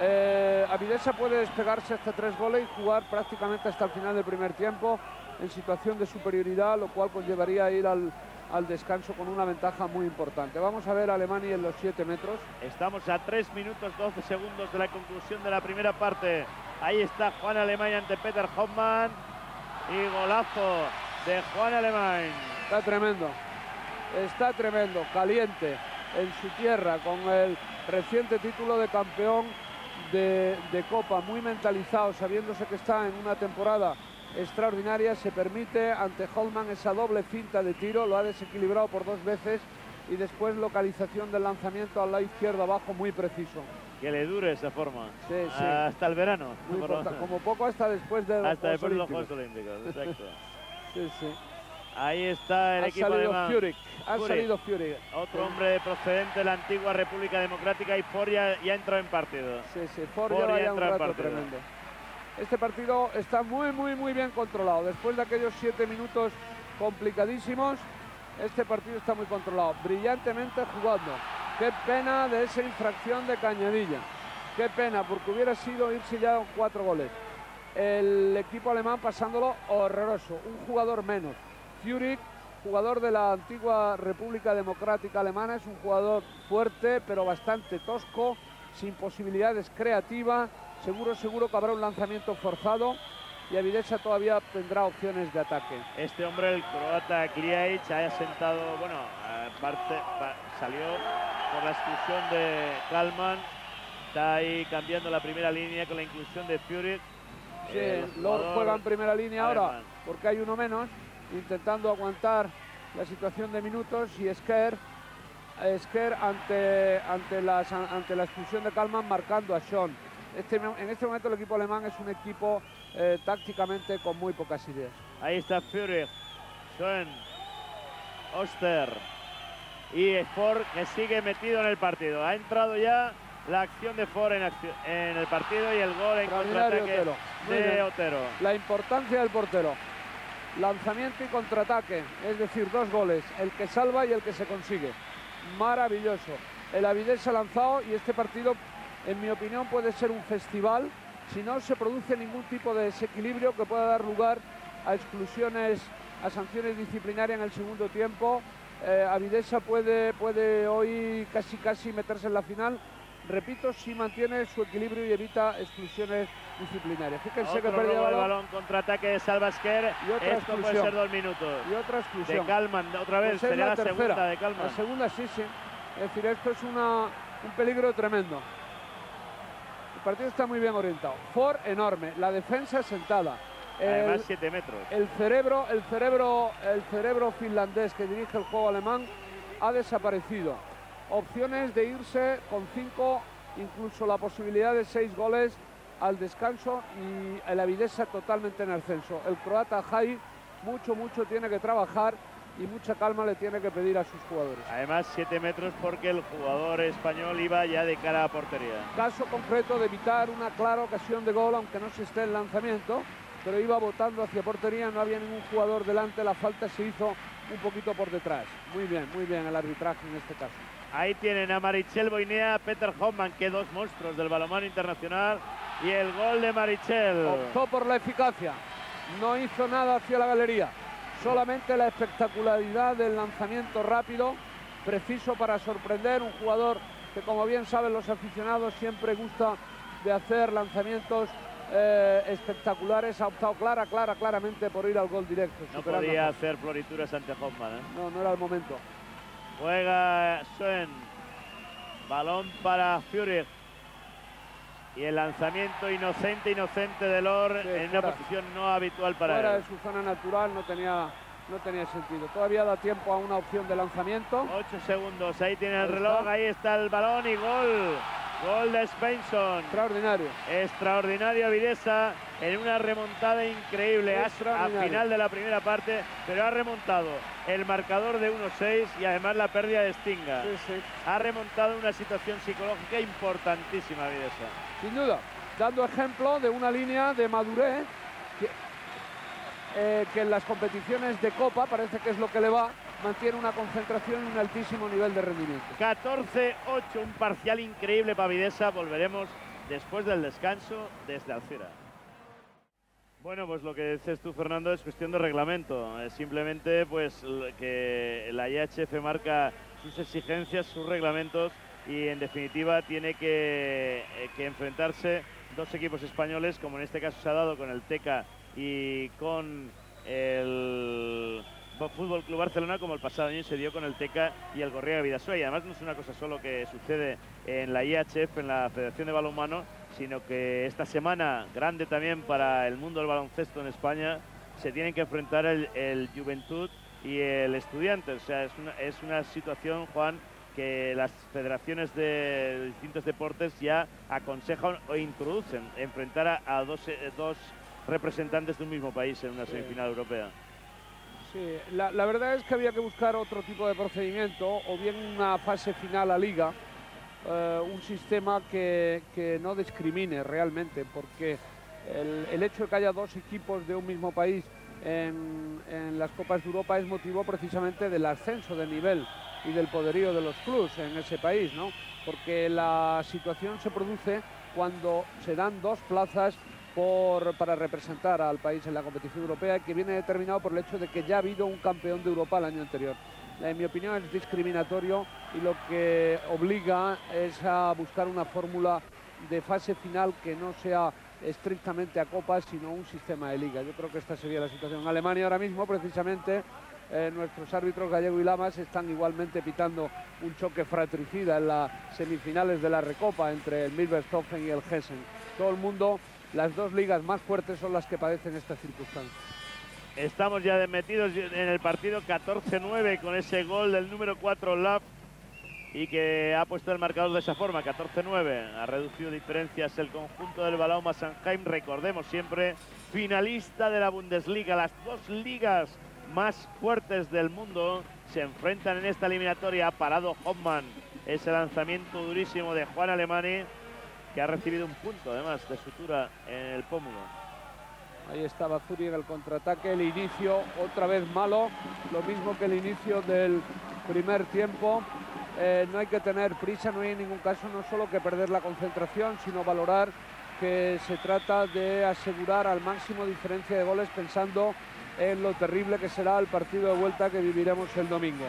Eh, Avidesa puede despegarse hasta tres goles y jugar prácticamente hasta el final del primer tiempo en situación de superioridad, lo cual pues llevaría a ir al, al descanso con una ventaja muy importante. Vamos a ver a Alemania en los 7 metros. Estamos a 3 minutos 12 segundos de la conclusión de la primera parte. Ahí está Juan Alemán ante Peter Hoffmann y golazo de Juan Alemán. Está tremendo, está tremendo, caliente en su tierra con el reciente título de campeón de, de Copa, muy mentalizado, sabiéndose que está en una temporada extraordinaria, se permite ante Holman esa doble finta de tiro, lo ha desequilibrado por dos veces y después localización del lanzamiento al lado izquierdo abajo muy preciso. Que le dure esa forma. Sí, sí. Hasta el verano. Como poco hasta después de los Hasta Juegos después de los. Juegos Olímpicos. Exacto. Sí, sí. Ahí está el Ha equipo salido alemán. Furyk, ha salido Furyk. Otro hombre procedente de la antigua República Democrática y Ford ya, entró en partido. Sí, sí, Ford lleva ya un entra en rato partido. tremendo. Este partido está muy, muy, muy bien controlado. Después de aquellos siete minutos complicadísimos, este partido está muy controlado. Brillantemente jugando. Qué pena de esa infracción de Cañadilla. Qué pena, porque hubiera sido irse ya cuatro goles. El equipo alemán pasándolo horroroso. Un jugador menos. Furyk, jugador de la antigua República Democrática Alemana, es un jugador fuerte, pero bastante tosco, sin posibilidades creativas. Seguro, seguro que habrá un lanzamiento forzado y Avidesa todavía tendrá opciones de ataque. Este hombre, el croata Kriaic, ha sentado, bueno, pa- salió por la exclusión de Kalman. Está ahí cambiando la primera línea con la inclusión de Fury. Sí, Lord juega en primera línea ahora alemán. porque hay uno menos, intentando aguantar la situación de minutos y Sker, Sker ante, ante, las- ante la expulsión de Kalman marcando a Sean. Este, en este momento el equipo alemán es un equipo eh, tácticamente con muy pocas ideas. Ahí está Fury, Schoen, Oster y Ford que sigue metido en el partido. Ha entrado ya la acción de Ford en, en el partido y el gol en contraataque Otero. De. Otero. La importancia del portero. Lanzamiento y contraataque, es decir, dos goles, el que salva y el que se consigue. Maravilloso. El Avidez ha lanzado y este partido, en mi opinión, puede ser un festival si no se produce ningún tipo de desequilibrio que pueda dar lugar a exclusiones, a sanciones disciplinarias en el segundo tiempo. Eh, Avidesa puede, puede hoy casi casi meterse en la final. Repito, si mantiene su equilibrio y evita exclusiones disciplinarias. Fíjense que Otro pérdida de robo de balón balón, contraataque de Salvasker. Y otra Esto puede expulsión. ser dos minutos. y otra De exclusión. Kalman, otra vez, Pues es sería la la, segunda tercera. de Kalman. La segunda sí, sí. Es decir, esto es una, un peligro tremendo. El partido está muy bien orientado. Ford enorme, la defensa sentada. Además, 7 metros. el cerebro, el cerebro, el cerebro finlandés que dirige el juego alemán ha desaparecido. Opciones de irse con cinco, incluso la posibilidad de seis goles al descanso y el Avidesa totalmente en ascenso. El croata Jai mucho, mucho tiene que trabajar y mucha calma le tiene que pedir a sus jugadores. Además, 7 metros porque el jugador español iba ya de cara a portería. Caso concreto de evitar una clara ocasión de gol, aunque no se esté en lanzamiento, pero iba botando hacia portería, no había ningún jugador delante, la falta se hizo un poquito por detrás. Muy bien, muy bien el arbitraje en este caso. Ahí tienen a Marichel Boinea, Peter Hoffman, que dos monstruos del balonmano internacional. Y el gol de Marichel. Optó por la eficacia, no hizo nada hacia la galería, solamente la espectacularidad del lanzamiento rápido, preciso para sorprender, un jugador que como bien saben los aficionados siempre gusta de hacer lanzamientos eh, espectaculares, ha optado clara, clara, claramente por ir al gol directo. No podía hacer florituras ante Hoffman. ¿eh? No, no era el momento. Juega Schoen. Balón para Fury. Y el lanzamiento inocente, inocente de Lor Sí, en una fuera. posición no habitual para Fuera él. de su zona natural no tenía, no tenía sentido. Todavía da tiempo a una opción de lanzamiento. Ocho segundos, ahí tiene el reloj, está. ahí está el balón y gol. Gol de Svensson. Extraordinario. Extraordinario Videsa en una remontada increíble a- final de la primera parte, pero ha remontado el marcador de 1-6 y además la pérdida de Stinga. Sí, sí. Ha remontado una situación psicológica importantísima Videsa. Sin duda, dando ejemplo de una línea de madurez. que- eh, que en las competiciones de Copa, parece que es lo que le va, mantiene una concentración y un altísimo nivel de rendimiento. 14-8, un parcial increíble para Videsa. Volveremos después del descanso desde Alcira. Bueno, pues lo que dices tú, Fernando, es cuestión de reglamento. Simplemente pues que la IHF marca sus exigencias, sus reglamentos y en definitiva tiene que, eh, que enfrentarse dos equipos españoles, como en este caso se ha dado con el TECA y con el Fútbol Club Barcelona como el pasado año se dio con el TECA y el Gorriaga Vidasoa. Y además no es una cosa solo que sucede en la IHF, en la Federación de Balonmano, sino que esta semana, grande también para el mundo del baloncesto en España, se tienen que enfrentar el, Juventud y el Estudiante. O sea, es una, es una situación, Juan, que las federaciones de distintos deportes ya aconsejan o introducen enfrentar a, dos, eh, dos representantes de un mismo país en una semifinal europea. La, verdad es que había que buscar otro tipo de procedimiento, o bien una fase final a liga, eh, un sistema que, no discrimine realmente, porque el, hecho de que haya dos equipos de un mismo país en, en, las Copas de Europa es motivo precisamente del ascenso de nivel y del poderío de los clubes en ese país, ¿no? Porque la situación se produce cuando se dan dos plazas para representar al país en la competición europea que viene determinado por el hecho de que ya ha habido un campeón de Europa el año anterior. En mi opinión es discriminatorio y lo que obliga es a buscar una fórmula de fase final que no sea estrictamente a copas, sino un sistema de liga. Yo creo que esta sería la situación. En Alemania ahora mismo, precisamente, eh, nuestros árbitros Gallego y Lamas están igualmente pitando un choque fratricida en las semifinales de la Recopa entre el Milberstoffen y el Hessen. Todo el mundo las dos ligas más fuertes son las que padecen esta circunstancia. Estamos ya metidos en el partido 14-9 con ese gol del número 4 Lab y que ha puesto el marcador de esa forma, 14-9. Ha reducido diferencias el conjunto del Balauma Sanheim, recordemos siempre, finalista de la Bundesliga. Las dos ligas más fuertes del mundo se enfrentan en esta eliminatoria. Ha parado Hoffman ese lanzamiento durísimo de Juan Alemani que ha recibido un punto además de sutura en el pómulo. Ahí estaba Zuri en el contraataque, el inicio otra vez malo, lo mismo que el inicio del primer tiempo. Eh, no hay que tener prisa, no hay en ningún caso no solo que perder la concentración, sino valorar que se trata de asegurar al máximo diferencia de goles pensando en lo terrible que será el partido de vuelta que viviremos el domingo.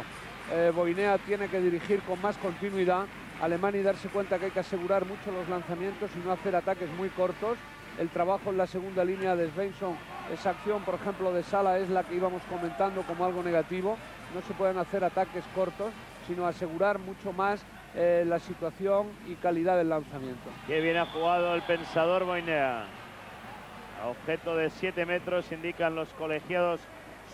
Eh, Boinea tiene que dirigir con más continuidad Alemania y darse cuenta que hay que asegurar mucho los lanzamientos y no hacer ataques muy cortos. El trabajo en la segunda línea de Svensson, esa acción, por ejemplo, de Sala es la que íbamos comentando como algo negativo. No se pueden hacer ataques cortos, sino asegurar mucho más eh, la situación y calidad del lanzamiento. Qué bien ha jugado el pensador Boinea. objeto de 7 metros indican los colegiados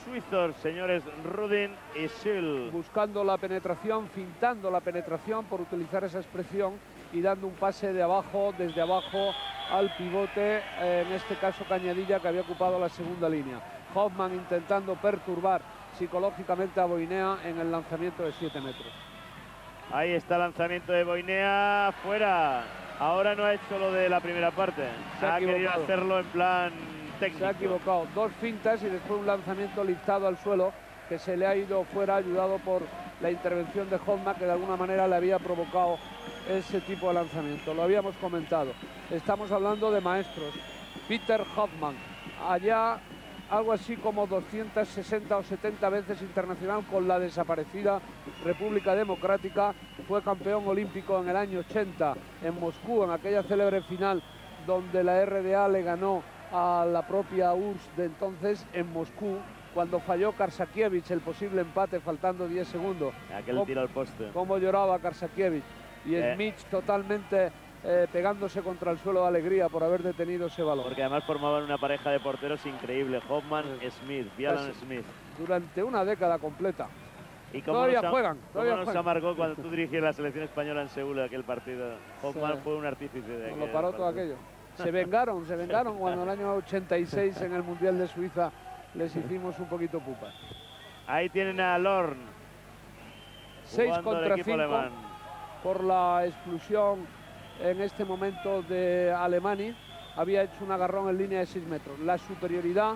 suizos, señores Rudin y Sil. Buscando la penetración, fintando la penetración, por utilizar esa expresión, y dando un pase de abajo, desde abajo al pivote, en este caso Cañadilla, que había ocupado la segunda línea. Hoffman intentando perturbar psicológicamente a Boinea en el lanzamiento de 7 metros. Ahí está el lanzamiento de Boinea, fuera. Ahora no ha hecho lo de la primera parte. Se ha, ha querido hacerlo en plan se ha equivocado. Dos fintas y después un lanzamiento liftado al suelo que se le ha ido fuera ayudado por la intervención de Hoffman que de alguna manera le había provocado ese tipo de lanzamiento. Lo habíamos comentado. Estamos hablando de maestros. Peter Hoffman, allá algo así como 260 o 70 veces internacional con la desaparecida República Democrática. Fue campeón olímpico en el año 80 en Moscú, en aquella célebre final donde la RDA le ganó a la propia URSS de entonces en Moscú cuando falló Karsakiewicz el posible empate faltando 10 segundos. Aquel tiro al poste. Cómo lloraba Karsakiewicz. Y eh. Smith totalmente eh, pegándose contra el suelo de alegría por haber detenido ese balón. Porque además formaban una pareja de porteros increíble. Hoffman-Smith, Bielan-Smith. Durante una década completa. Y todavía juegan. Todavía nos amargó cuando tú dirigías la selección española en Seúl aquel partido. Hoffman fue un artífice de Lo paró todo aquello se vengaron, se vengaron cuando en el año 86 en el Mundial de Suiza les hicimos un poquito pupas. Ahí tienen a Lorn. 6 contra 5 por la exclusión en este momento de Alemania. Había hecho un agarrón en línea de 6 metros. La superioridad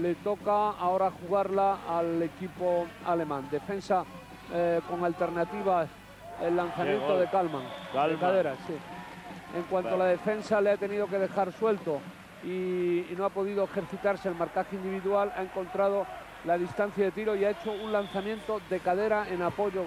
le toca ahora jugarla al equipo alemán. Defensa eh, con alternativas, el lanzamiento de Kalman, de cadera, sí. En cuanto a la defensa le ha tenido que dejar suelto y, no ha podido ejercitarse el marcaje individual, ha encontrado la distancia de tiro y ha hecho un lanzamiento de cadera en apoyo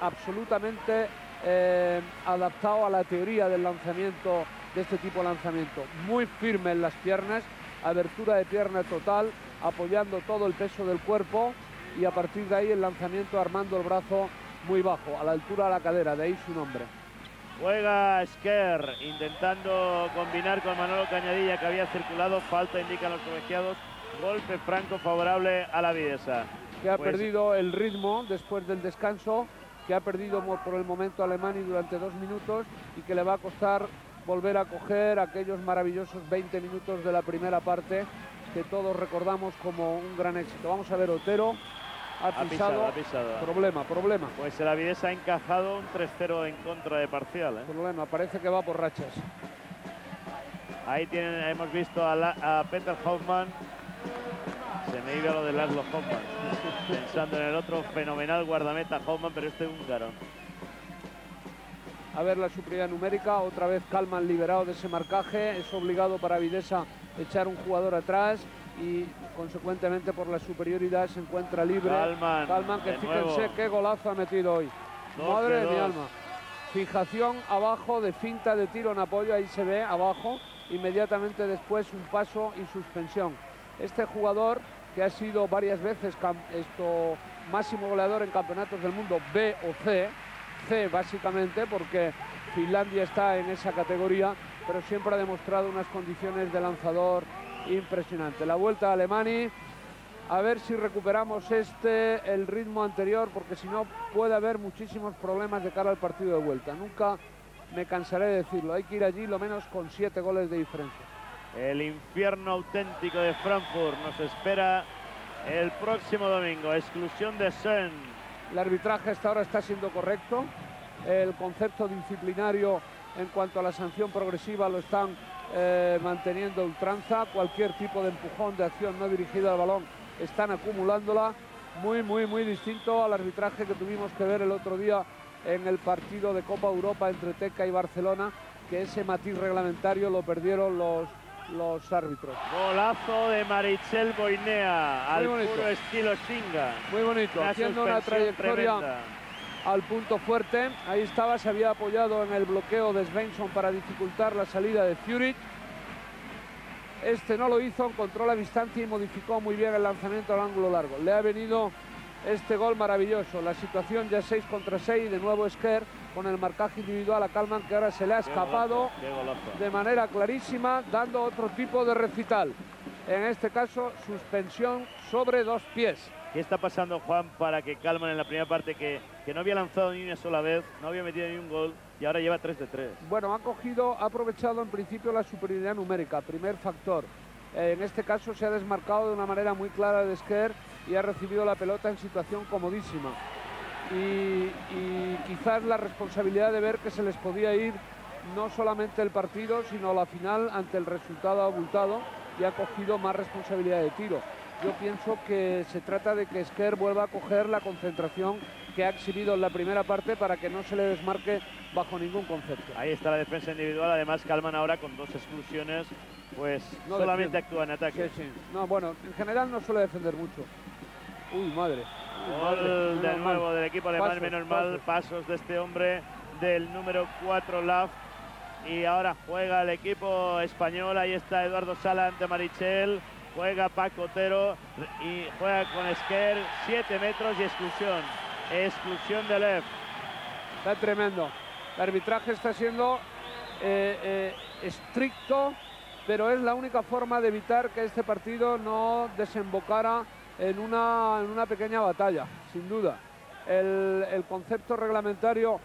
absolutamente eh, adaptado a la teoría del lanzamiento, de este tipo de lanzamiento. Muy firme en las piernas, abertura de pierna total, apoyando todo el peso del cuerpo y a partir de ahí el lanzamiento armando el brazo muy bajo, a la altura de la cadera, de ahí su nombre. Juega Esquer intentando combinar con Manolo Cañadilla que había circulado. Falta indican los colegiados. Golpe franco favorable a la Videsa. Que ha pues perdido el ritmo después del descanso, que ha perdido por el momento Alemania durante dos minutos y que le va a costar volver a coger aquellos maravillosos 20 minutos de la primera parte que todos recordamos como un gran éxito. Vamos a ver Otero ha pisado, ha pisado, Problema, problema. Pues el Avidez ha encajado un 3-0 en contra de parcial. ¿eh? Problema, parece que va por rachas. Ahí tienen, hemos visto a, Peter Hoffman. Se me iba lo de Laszlo Hoffman. Pensando en el otro fenomenal guardameta Hoffman, pero este húngaro. A ver la superioridad numérica, otra vez Kalman liberado de ese marcaje, es obligado para Videsa echar un jugador atrás y consecuentemente por la superioridad se encuentra libre. Calman, que fíjense qué golazo ha metido hoy. Madre de mi alma. Fijación abajo de finta de tiro en apoyo, ahí se ve abajo. Inmediatamente después un paso y suspensión. Este jugador que ha sido varias veces esto, máximo goleador en campeonatos del mundo B o C, C básicamente porque Finlandia está en esa categoría, pero siempre ha demostrado unas condiciones de lanzador impresionante. La vuelta a Alemania, a ver si recuperamos este, el ritmo anterior, porque si no puede haber muchísimos problemas de cara al partido de vuelta. Nunca me cansaré de decirlo, hay que ir allí lo menos con siete goles de diferencia. El infierno auténtico de Frankfurt nos espera el próximo domingo, exclusión de Sen. El arbitraje hasta ahora está siendo correcto, el concepto disciplinario en cuanto a la sanción progresiva lo están eh, manteniendo ultranza, cualquier tipo de empujón de acción no dirigida al balón están acumulándola, muy, muy, muy distinto al arbitraje que tuvimos que ver el otro día en el partido de Copa Europa entre Teca y Barcelona, que ese matiz reglamentario lo perdieron los, los árbitros. Golazo de Marichel Boinea, al puro estilo Singa. Muy bonito, haciendo una trayectoria al punto fuerte. Ahí estaba, se había apoyado en el bloqueo de Svensson para dificultar la salida de Fury. Este no lo hizo, encontró la distancia y modificó muy bien el lanzamiento al ángulo largo. Le ha venido este gol maravilloso. La situación ya 6 contra 6, de nuevo Esquer con el marcaje individual a Calman que ahora se le ha escapado de manera clarísima, dando otro tipo de recital. En este caso, suspensión sobre dos pies. ¿Qué está pasando, Juan, para que Calman en la primera parte, que, que, no había lanzado ni una sola vez, no había metido ni un gol y ahora lleva 3 de 3? Bueno, ha cogido, ha aprovechado en principio la superioridad numérica, primer factor. Eh, en este caso se ha desmarcado de una manera muy clara de Esquer y ha recibido la pelota en situación comodísima. Y, y quizás la responsabilidad de ver que se les podía ir no solamente el partido, sino la final ante el resultado abultado y ha cogido más responsabilidad de tiro yo pienso que se trata de que Esquer vuelva a coger la concentración que ha exhibido en la primera parte para que no se le desmarque bajo ningún concepto. Ahí está la defensa individual, además Calman ahora con dos exclusiones, pues solamente actúa en ataque. Sí, sí. No, bueno, en general no suele defender mucho. Uy, madre. Gol de nuevo del equipo alemán, menos mal, pasos de este hombre del número 4, Laf. Y ahora juega el equipo español, ahí está Eduardo Sala ante Marichel juega Paco Otero y juega con Esquer, 7 metros y exclusión. Exclusión de Lev. Está tremendo. El arbitraje está siendo eh, eh, estricto, pero es la única forma de evitar que este partido no desembocara en una, en una pequeña batalla, sin duda. El, concepto reglamentario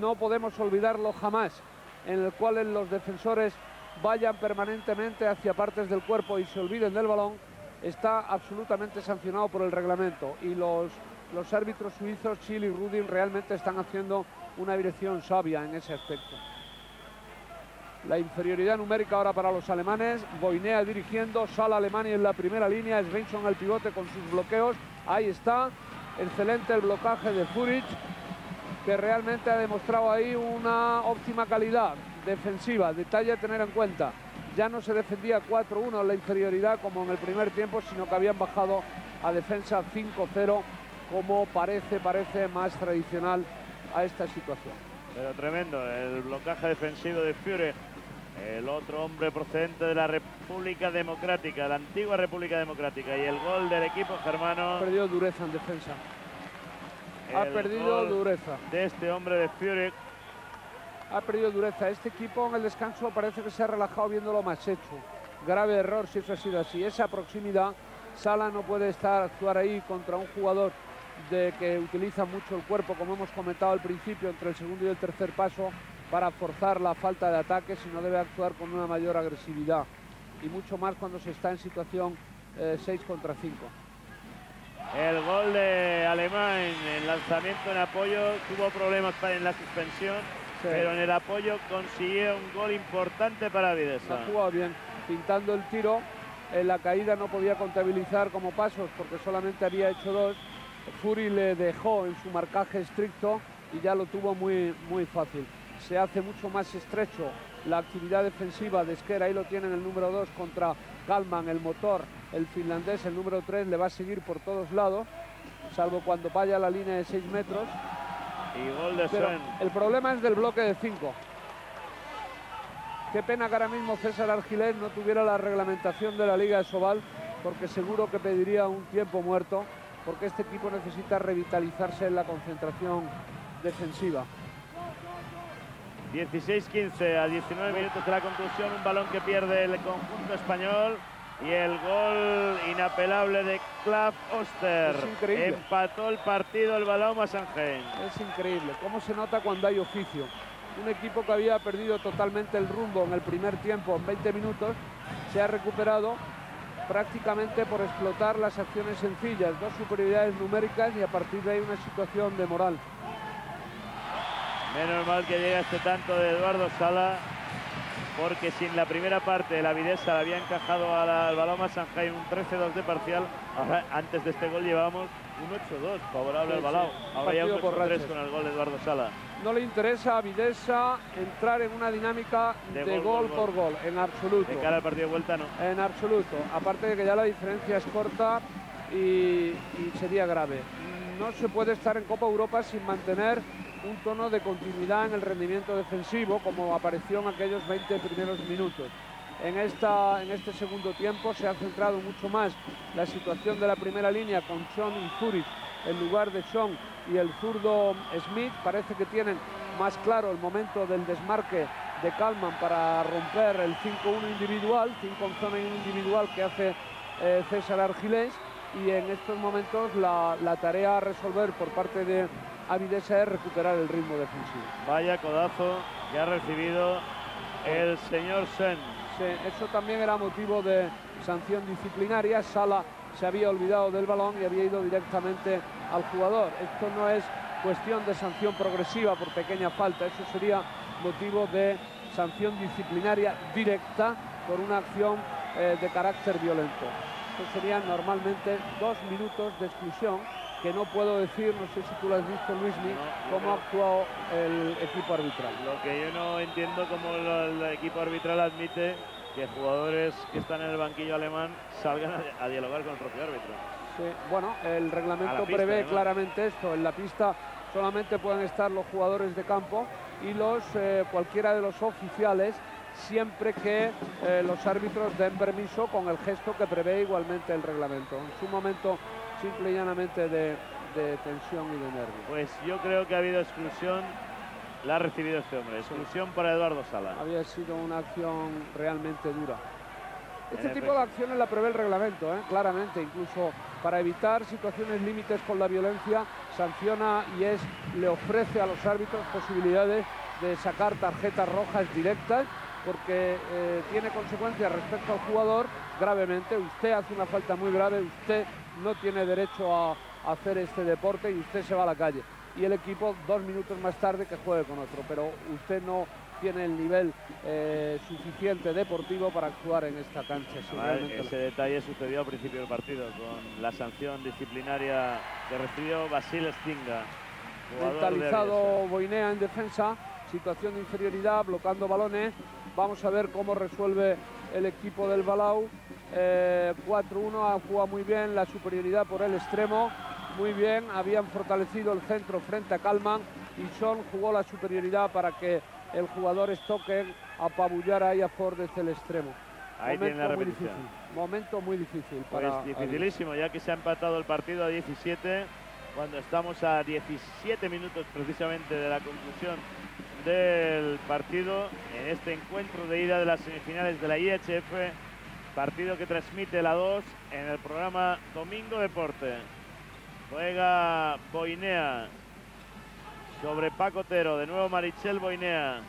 no podemos olvidarlo jamás, en el cual los defensores vayan permanentemente hacia partes del cuerpo y se olviden del balón, está absolutamente sancionado por el reglamento. Y los, los árbitros suizos, Chile y Rudin, realmente están haciendo una dirección sabia en ese aspecto. La inferioridad numérica ahora para los alemanes. Boinea dirigiendo, Sala Alemania en la primera línea, Svensson al pivote con sus bloqueos. Ahí está, excelente el blocaje de Furich, que realmente ha demostrado ahí una óptima calidad defensiva. Detalle a tener en cuenta. Ya no se defendía 4-1 en la inferioridad como en el primer tiempo, sino que habían bajado a defensa 5-0, como parece, parece más tradicional a esta situación. Pero tremendo, el blocaje defensivo de Führer el otro hombre procedente de la República Democrática, la antigua República Democrática. Y el gol del equipo germano. Ha perdido dureza en defensa. Ha perdido dureza. De este hombre de Fury. Ha perdido dureza. Este equipo en el descanso parece que se ha relajado viéndolo más hecho. Grave error si eso ha sido así. Esa proximidad, Sala no puede estar actuar ahí contra un jugador de que utiliza mucho el cuerpo, como hemos comentado al principio, entre el segundo y el tercer paso para forzar la falta de ataque, sino debe actuar con una mayor agresividad y mucho más cuando se está en situación 6 eh, contra 5. El gol de Alemán en lanzamiento en apoyo tuvo problemas en la suspensión, pero en el apoyo consiguió un gol importante para Videsa. Ha jugado bien, pintando el tiro. En la caída no podía contabilizar como pasos porque solamente había hecho dos. Furi le dejó en su marcaje estricto y ya lo tuvo muy, muy fácil se hace mucho más estrecho la actividad defensiva de Esquera, ahí lo tienen el número 2 contra Kalman, el motor, el finlandés, el número 3 le va a seguir por todos lados, salvo cuando vaya a la línea de 6 metros. Y gol de Pero El problema es del bloque de 5. Qué pena que ahora mismo César Argilés no tuviera la reglamentación de la Liga de Sobal, porque seguro que pediría un tiempo muerto, porque este equipo necesita revitalizarse en la concentración defensiva. 16-15 a 19 minutos de la conclusión, un balón que pierde el conjunto español y el gol inapelable de Klav Oster. Empató el partido el balón a Sangen. Es increíble, cómo se nota cuando hay oficio. Un equipo que había perdido totalmente el rumbo en el primer tiempo, en 20 minutos, se ha recuperado prácticamente por explotar las acciones sencillas, dos superioridades numéricas y a partir de ahí una situación de moral. Menos mal que llega este tanto de Eduardo Sala, porque sin la primera parte la Videsa la había encajado al Baloma Sanjay un 13-2 de parcial. antes de este gol llevábamos un 8-2 favorable al Balao. Ahora ya un 3 con el gol de Eduardo Sala. No le interesa a Videsa entrar en una dinámica de, gol, por gol, en absoluto. De cara al partido de vuelta, no. En absoluto. Aparte de que ya la diferencia es corta y sería grave. No se puede estar en Copa Europa sin mantener un tono de continuidad en el rendimiento defensivo como apareció en aquellos 20 primeros minutos. En, esta, en este segundo tiempo se ha centrado mucho más la situación de la primera línea con Sean y Zurich en lugar de Sean y el zurdo Smith. Parece que tienen más claro el momento del desmarque de Kalman para romper el 5-1 individual, 5 en zona individual que hace eh, César Argilés y en estos momentos la, la tarea a resolver por parte de Avidesa es recuperar el ritmo defensivo. Vaya codazo que ha recibido el señor Sen. eso también era motivo de sanción disciplinaria. Sala se había olvidado del balón y había ido directamente al jugador. Esto no es cuestión de sanción progresiva por pequeña falta, eso sería motivo de sanción disciplinaria directa por una acción eh, de carácter violento. Esto serían normalmente dos minutos de exclusión que no puedo decir, no sé si tú lo has visto Luismi, cómo ha actuado el equipo arbitral. Lo que yo no entiendo cómo el, equipo arbitral admite que jugadores que están en el banquillo alemán salgan a, dialogar con el propio árbitro. Sí, bueno, el reglamento prevé claramente esto, en la pista solamente pueden estar los jugadores de campo y los eh, cualquiera de los oficiales siempre que eh, los árbitros den permiso con el gesto que prevé igualmente el reglamento. En su momento simple y llanamente de, tensión y de nervio. Pues yo creo que ha habido exclusión, la ha recibido este hombre, exclusión para Eduardo Sala. Había sido una acción realmente dura. Este tipo de acciones la prevé el reglamento, ¿eh? claramente, incluso para evitar situaciones límites con la violencia, sanciona y es, le ofrece a los árbitros posibilidades de sacar tarjetas rojas directas porque eh, tiene consecuencias respecto al jugador gravemente. Usted hace una falta muy grave, usted no tiene derecho a, hacer este deporte y usted se va a la calle. Y el equipo dos minutos más tarde que juegue con otro. Pero usted no tiene el nivel eh, suficiente deportivo para actuar en esta cancha. ese detalle sucedió al principio del partido con la sanción disciplinaria que recibió Basil Stinga. Mentalizado Boinea en defensa, situación de inferioridad, bloqueando balones. Vamos a ver cómo resuelve el equipo del Balau. 4-1, eh, ha jugado muy bien la superioridad por el extremo. Muy bien, habían fortalecido el centro frente a Kalman y Son jugó la superioridad para que el jugador Stoker apabullara ahí a Ford desde el extremo. Ahí tiene la repetición. momento muy difícil pues para. Pues dificilísimo, ya que se ha empatado el partido a 17, cuando estamos a 17 minutos precisamente de la conclusión del partido en este encuentro de ida de las semifinales de la IHF, partido que transmite la 2 en el programa Domingo Deporte. Juega Boinea sobre Paco Tero, de nuevo Marichel Boinea.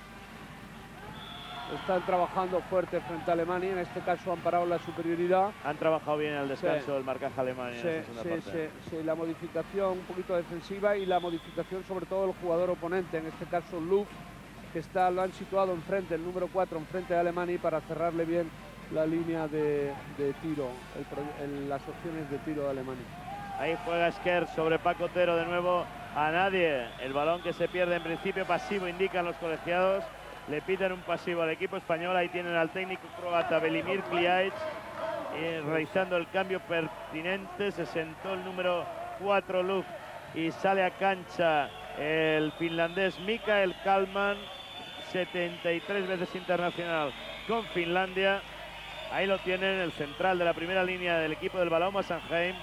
Están trabajando fuerte frente a Alemania, en este caso han parado la superioridad. Han trabajado bien el descanso del marcaje alemán. Sí, sí, sí, la modificación un poquito defensiva y la modificación sobre todo del jugador oponente, en este caso Luf, que está, lo han situado enfrente, el número 4 enfrente de Alemania para cerrarle bien la línea de, tiro, las opciones de tiro de Alemania. Ahí juega Esquer sobre Paco Tero de nuevo a nadie. El balón que se pierde en principio pasivo indican los colegiados. Le piden un pasivo al equipo español. Ahí tienen al técnico croata Belimir Kliaic eh, realizando el cambio pertinente. Se sentó el número 4 Luke y sale a cancha el finlandés Mikael Kalman, 73 veces internacional con Finlandia. Ahí lo tienen, el central de la primera línea del equipo del Balón Sanheim.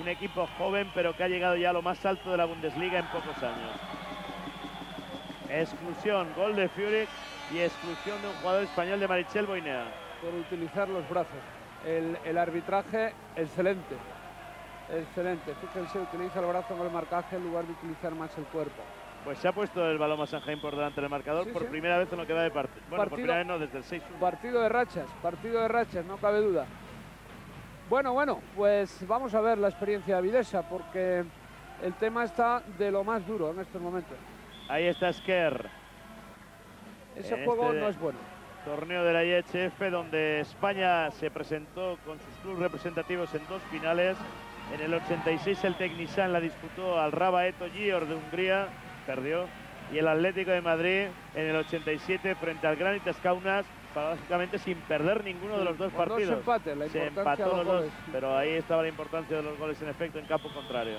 Un equipo joven, pero que ha llegado ya a lo más alto de la Bundesliga en pocos años. Exclusión, gol de Fury y exclusión de un jugador español de Marichel Boinea. Por utilizar los brazos. El, arbitraje, excelente. Excelente. Fíjense, utiliza el brazo en el marcaje en lugar de utilizar más el cuerpo. Pues se ha puesto el balón Sanheim por delante del marcador por primera vez en lo que va de parte. Bueno, por primera vez no, desde el 6 Partido de rachas, partido de rachas, no cabe duda. Bueno, bueno, pues vamos a ver la experiencia de Videsa porque el tema está de lo más duro en estos momentos. Ahí está Sker. Ese juego este no es bueno. Torneo de la IHF donde España se presentó con sus clubes representativos en dos finales. En el 86 el Tecnisan la disputó al Raba Eto Gior de Hungría perdió. Y el Atlético de Madrid en el 87 frente al Granitas Kaunas, básicamente sin perder ninguno de los dos partidos. Se empató los, dos, pero ahí estaba la importancia de los goles en efecto en campo contrario.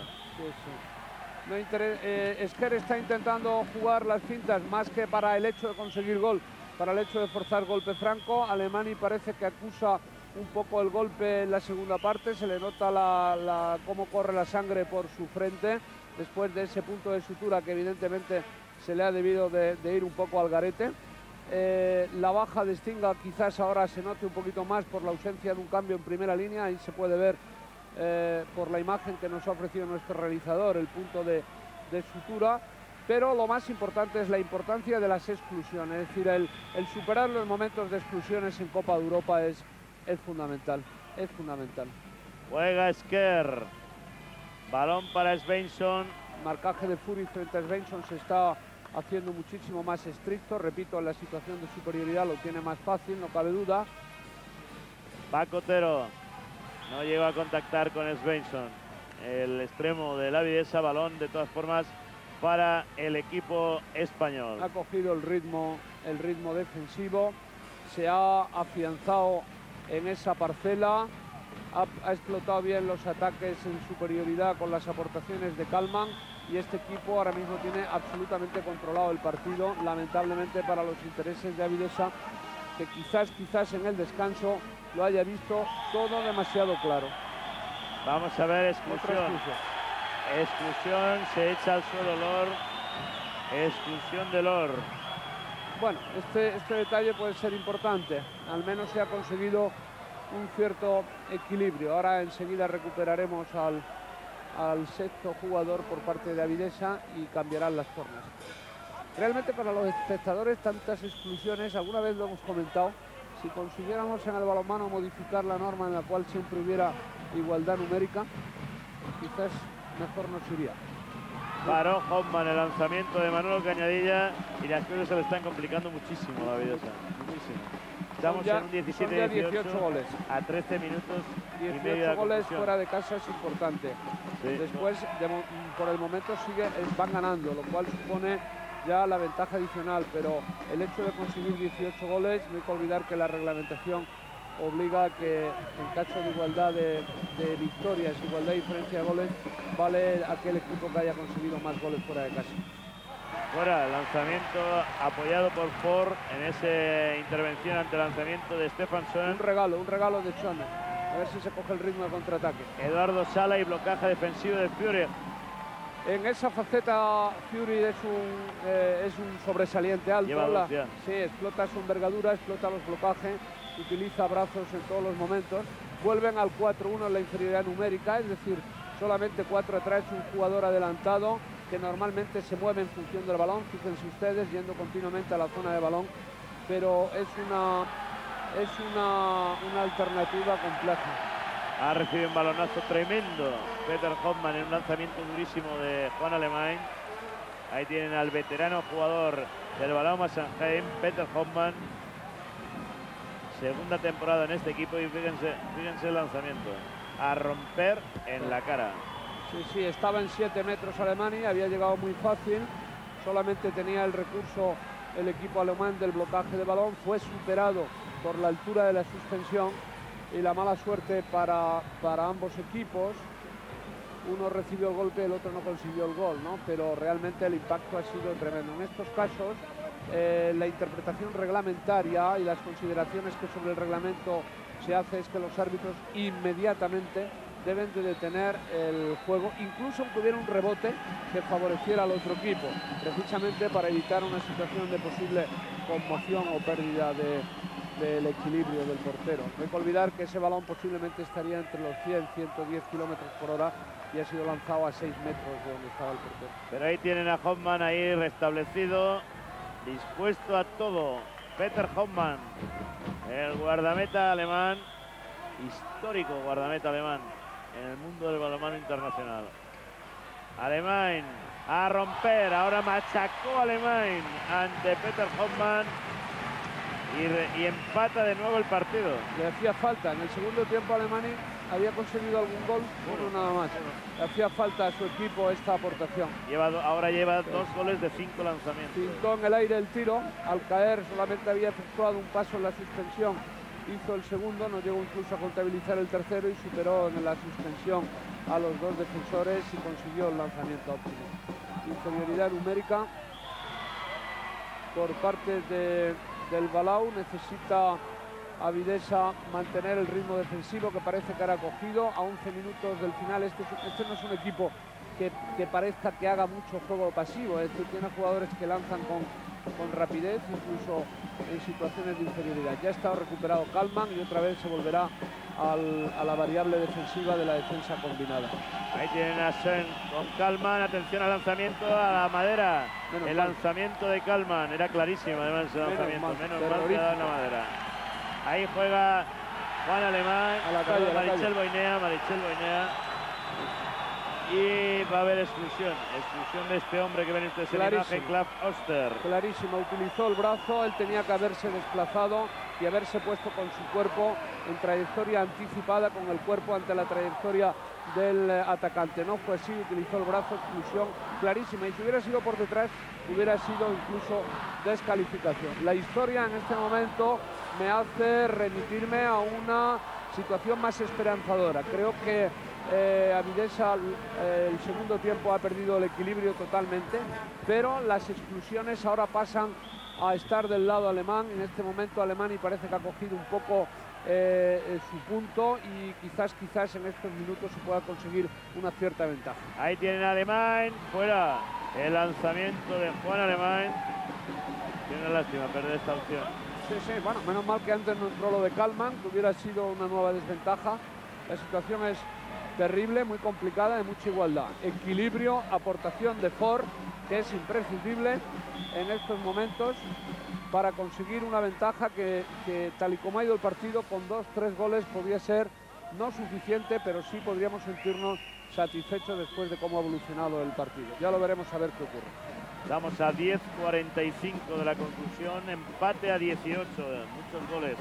Eh, Esquer está intentando jugar las cintas más que para el hecho de conseguir gol, para el hecho de forzar golpe franco. Alemani parece que acusa un poco el golpe en la segunda parte, se le nota la, cómo corre la sangre por su frente después de ese punto de sutura que evidentemente se le ha debido de, ir un poco al garete. Eh, la baja de Stinga quizás ahora se note un poquito más por la ausencia de un cambio en primera línea, ahí se puede ver eh, por la imagen que nos ha ofrecido nuestro realizador el punto de, sutura, pero lo más importante es la importancia de las exclusiones, es decir, el, superar los momentos de exclusiones en Copa de Europa es, es fundamental, es fundamental. Juega Esquer, Balón para Svensson. Marcaje de Fury frente a Svensson se está haciendo muchísimo más estricto. Repito, en la situación de superioridad lo tiene más fácil, no cabe duda. Paco Tero no llega a contactar con Svensson. El extremo de la Videsa, balón de todas formas para el equipo español. Ha cogido el ritmo, el ritmo defensivo, se ha afianzado en esa parcela ha, explotado bien los ataques en superioridad con las aportaciones de Kalman y este equipo ahora mismo tiene absolutamente controlado el partido, lamentablemente para los intereses de Avidesa, que quizás, quizás en el descanso lo haya visto todo demasiado claro. Vamos a ver, exclusión. Exclusión, se echa al suelo Lor. Exclusión de Lor. Bueno, este, este detalle puede ser importante. Al menos se ha conseguido un cierto equilibrio. Ahora enseguida recuperaremos al, sexto jugador por parte de Avidesa y cambiarán las formas. Realmente para los espectadores tantas exclusiones, alguna vez lo hemos comentado, si consiguiéramos en el balonmano modificar la norma en la cual siempre hubiera igualdad numérica, quizás mejor nos iría. Paró Hoffman el lanzamiento de Manolo Cañadilla y las cosas se le están complicando muchísimo a Videsa. Muchísimo. Estamos en un 17 18 goles. A 13 minutos 18 y medio goles fuera de casa es importante. Después, por el momento, sigue, van ganando, lo cual supone ya la ventaja adicional. Pero el hecho de conseguir 18 goles, no hay que olvidar que la reglamentación obliga a que en caso de igualdad de, victorias, igualdad de diferencia de goles, vale aquel equipo que haya conseguido más goles fuera de casa. Fuera, lanzamiento apoyado por Ford en esa intervención ante el lanzamiento de Stefanson. Un regalo, un regalo de Chona. A ver si se coge el ritmo de contraataque. Eduardo Sala y blocaje defensivo de Fury. En esa faceta Fury es un, eh, es un sobresaliente alto. sí, explota su envergadura, explota los blocajes utiliza brazos en todos los momentos. Vuelven al 4-1 en la inferioridad numérica, es decir, solamente 4 atrás un jugador adelantado que normalmente se mueve en función del balón, fíjense ustedes, yendo continuamente a la zona de balón, pero es una, es una, una alternativa compleja. Ha recibido un balonazo tremendo Peter Hoffman en un lanzamiento durísimo de Juan Alemán. Ahí tienen al veterano jugador del balón Massenheim, Peter Hoffman, Segunda temporada en este equipo y fíjense, fíjense el lanzamiento. A romper en la cara. Sí, sí, estaba en 7 metros Alemania, había llegado muy fácil. Solamente tenía el recurso el equipo alemán del blocaje de balón. Fue superado por la altura de la suspensión y la mala suerte para, para ambos equipos. Uno recibió el golpe, el otro no consiguió el gol, ¿no? Pero realmente el impacto ha sido tremendo. En estos casos eh, la interpretación reglamentaria y las consideraciones que sobre el reglamento se hace es que los árbitros inmediatamente deben de detener el juego, incluso aunque hubiera un rebote que favoreciera al otro equipo, precisamente para evitar una situación de posible conmoción o pérdida del equilibrio del portero. No hay que olvidar que ese balón posiblemente estaría entre los 100 110 kilómetros por hora y ha sido lanzado a 6 metros de donde estaba el portero. Pero ahí tienen a Hoffman ahí restablecido dispuesto a todo. Peter Hoffmann, el guardameta alemán, histórico guardameta alemán en el mundo del balonmano internacional. Alemán a romper, ahora machacó Alemán ante Peter Hoffmann y, y, empata de nuevo el partido. Le hacía falta en el segundo tiempo Alemania había conseguido algún gol, uno nada más. hacía falta a su equipo esta aportación. ahora lleva dos goles de cinco lanzamientos. Pintó en el aire el tiro, al caer solamente había efectuado un paso en la suspensión, hizo el segundo, no llegó incluso a contabilizar el tercero y superó en la suspensión a los dos defensores y consiguió el lanzamiento óptimo. Inferioridad numérica por parte de, del Balau, necesita a Videsa mantener el ritmo defensivo que parece que ha cogido a 11 minutos del final. Este, este no es un equipo que, parezca que haga mucho juego pasivo, es decir, tiene jugadores que lanzan con, con rapidez, incluso en situaciones de inferioridad. Ya ha estado recuperado Kalman y otra vez se volverá a la variable defensiva de la defensa combinada. Ahí tienen a Sen con Kalman, atención al lanzamiento a la madera. el lanzamiento de Kalman era clarísimo además el lanzamiento, menos mal, que ha dado en la madera. Ahí juega Juan Alemán, a la calle, Marichel Boinea, Marichel Boinea. Y va a haber exclusión, exclusión de este hombre que ven ustedes en imagen, Klav Oster. Clarísimo, utilizó el brazo, él tenía que haberse desplazado y haberse puesto con su cuerpo en trayectoria anticipada con el cuerpo ante la trayectoria del eh, atacante. No fue así, utilizó el brazo, exclusión clarísima. Y si hubiera sido por detrás, hubiera sido incluso descalificación. La historia en este momento me hace remitirme a una situación más esperanzadora. Creo que eh, Avidesa eh, el segundo tiempo ha perdido el equilibrio totalmente, pero las exclusiones ahora pasan a estar del lado alemán. En este momento Alemania parece que ha cogido un poco eh, su punto y quizás quizás en estos minutos se pueda conseguir una cierta ventaja. Ahí tienen Alemán, fuera el lanzamiento de Juan Alemán. Tiene lástima perder esta opción. Sí, sí, bueno, menos mal que antes no entró lo de Kalman, que hubiera sido una nueva desventaja. La situación es terrible, muy complicada, de mucha igualdad. Equilibrio, aportación de Ford, que es imprescindible en estos momentos para conseguir una ventaja que, que, tal y como ha ido el partido, con dos, tres goles podría ser no suficiente, pero sí podríamos sentirnos satisfecho después de cómo ha evolucionado el partido. Ya lo veremos a ver qué ocurre. Estamos a 10.45 de la conclusión, empate a 18, muchos goles.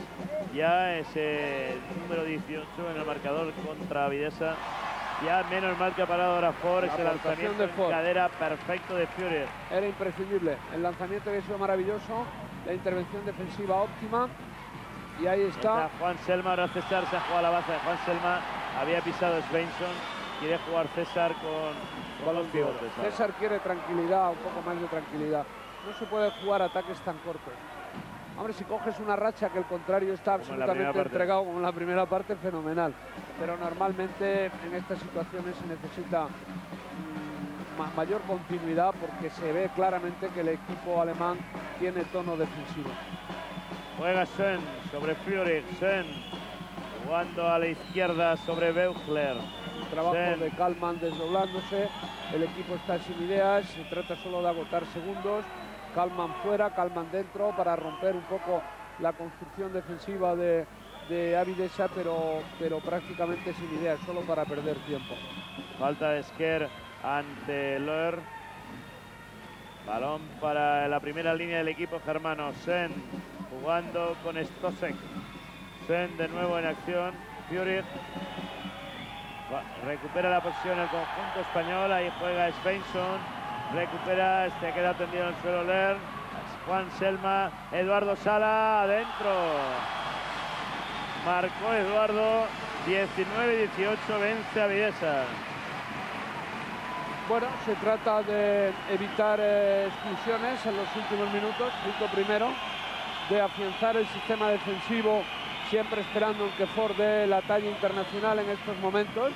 Ya ese número 18 en el marcador contra Videsa. Ya menos mal que ha parado ahora Ford, ese lanzamiento de cadera perfecto de Fury. Era imprescindible, el lanzamiento que ha sido maravilloso, la intervención defensiva óptima. Y ahí está. Juan Selma, ahora César se ha jugado a la base de Juan Selma, había pisado Svensson, quiere jugar César con César quiere tranquilidad, un poco más de tranquilidad. No se puede jugar ataques tan cortos. Hombre, si coges una racha que el contrario está absolutamente entregado como en la primera parte, fenomenal. Pero normalmente en estas situaciones se necesita mm, mayor continuidad porque se ve claramente que el equipo alemán tiene tono defensivo. Juega Sen sobre Fury. Sen jugando a la izquierda sobre Beugler trabajo de Kalman desdoblándose, el equipo está sin ideas, se trata solo de agotar segundos, Kalman fuera, Kalman dentro para romper un poco la construcción defensiva de, de Avidesa, pero, pero prácticamente sin ideas, solo para perder tiempo. Falta de Sker ante Loer. Balón para la primera línea del equipo germano. Sen jugando con Stosek. Sen de nuevo en acción. Fury Recupera la posición el conjunto español. Ahí juega Svensson. Recupera, este queda tendido en el suelo Ler. Juan Selma, Eduardo Sala adentro. Marcó Eduardo 19-18, vence a Videsa. Bueno, se trata de evitar eh, exclusiones en los últimos minutos, punto primero, de afianzar el sistema defensivo siempre esperando que Ford dé la talla internacional en estos momentos,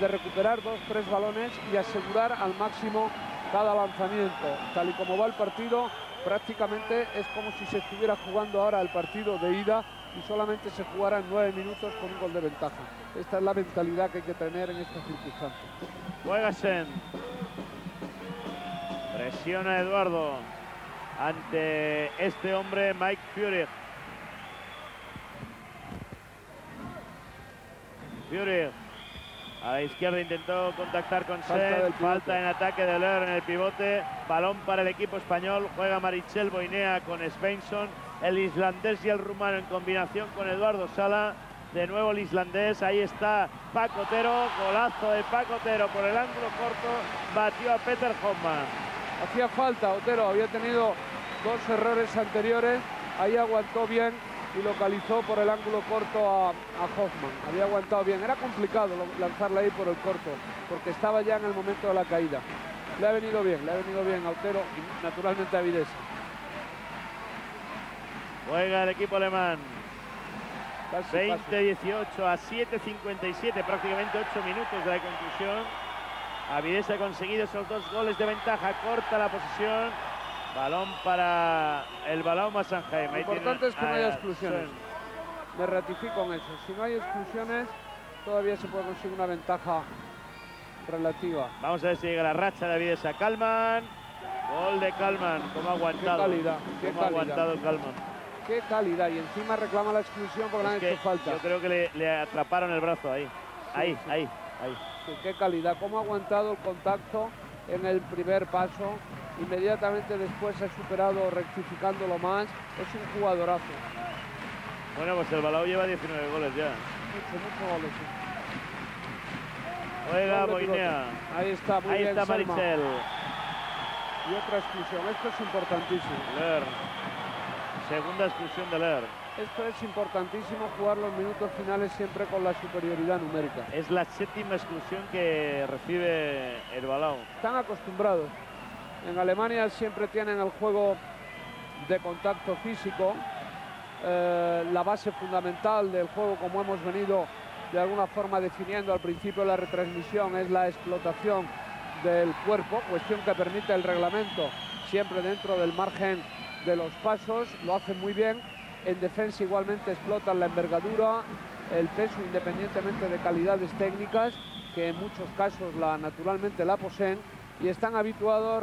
de recuperar dos, tres balones y asegurar al máximo cada lanzamiento. Tal y como va el partido, prácticamente es como si se estuviera jugando ahora el partido de ida y solamente se jugara en nueve minutos con un gol de ventaja. Esta es la mentalidad que hay que tener en estas circunstancias. Juega Presiona Eduardo ante este hombre Mike Fury. Fury a la izquierda intentó contactar con Sen. Falta en ataque de Ler en el pivote. Balón para el equipo español. Juega Marichel Boinea con Svensson. El islandés y el rumano en combinación con Eduardo Sala. De nuevo el islandés. Ahí está Paco Otero. Golazo de Paco Otero por el ángulo corto. Batió a Peter Hoffman. Hacía falta Otero. Había tenido dos errores anteriores. Ahí aguantó bien y localizó por el ángulo corto a, Hoffman. Había aguantado bien. Era complicado lanzarla ahí por el corto, porque estaba ya en el momento de la caída. Le ha venido bien, le ha venido bien a Otero y naturalmente a Videsa. Juega el equipo alemán. 20-18 a 7-57, prácticamente 8 minutos de la conclusión. Avidez ha conseguido esos dos goles de ventaja, corta la posición Balón para el balón Massanheim. Lo importante es que no haya exclusiones. Me ratifico en eso. Si no hay exclusiones, todavía se puede conseguir una ventaja relativa. Vamos a ver si llega la racha de David a Calman. Gol de Calman. ¿Cómo ha aguantado? Qué calidad. Qué ¿Cómo ha aguantado Calman? Qué calidad. Y encima reclama la exclusión porque le han hecho falta. Yo creo que le, atraparon el brazo ahí. ahí, ahí, ahí. qué calidad. Cómo ha aguantado el contacto en el primer paso inmediatamente después ha superado rectificándolo más. Es un jugadorazo. Bueno, pues el Balao lleva 19 goles ya. Mucho, mucho goles. Juega Boinea. Ahí está, muy Ahí bien, está Marichel. Y otra exclusión. Esto es importantísimo. Ler. Segunda exclusión de Ler. Esto es importantísimo, jugar los minutos finales siempre con la superioridad numérica. Es la séptima exclusión que recibe el Balao. Están acostumbrados. En Alemania siempre tienen el juego de contacto físico, eh, la base fundamental del juego, como hemos venido de alguna forma definiendo al principio la retransmisión, es la explotación del cuerpo, cuestión que permite el reglamento siempre dentro del margen de los pasos, lo hacen muy bien. En defensa igualmente explotan la envergadura, el peso independientemente de calidades técnicas, que en muchos casos la, naturalmente la poseen y están habituados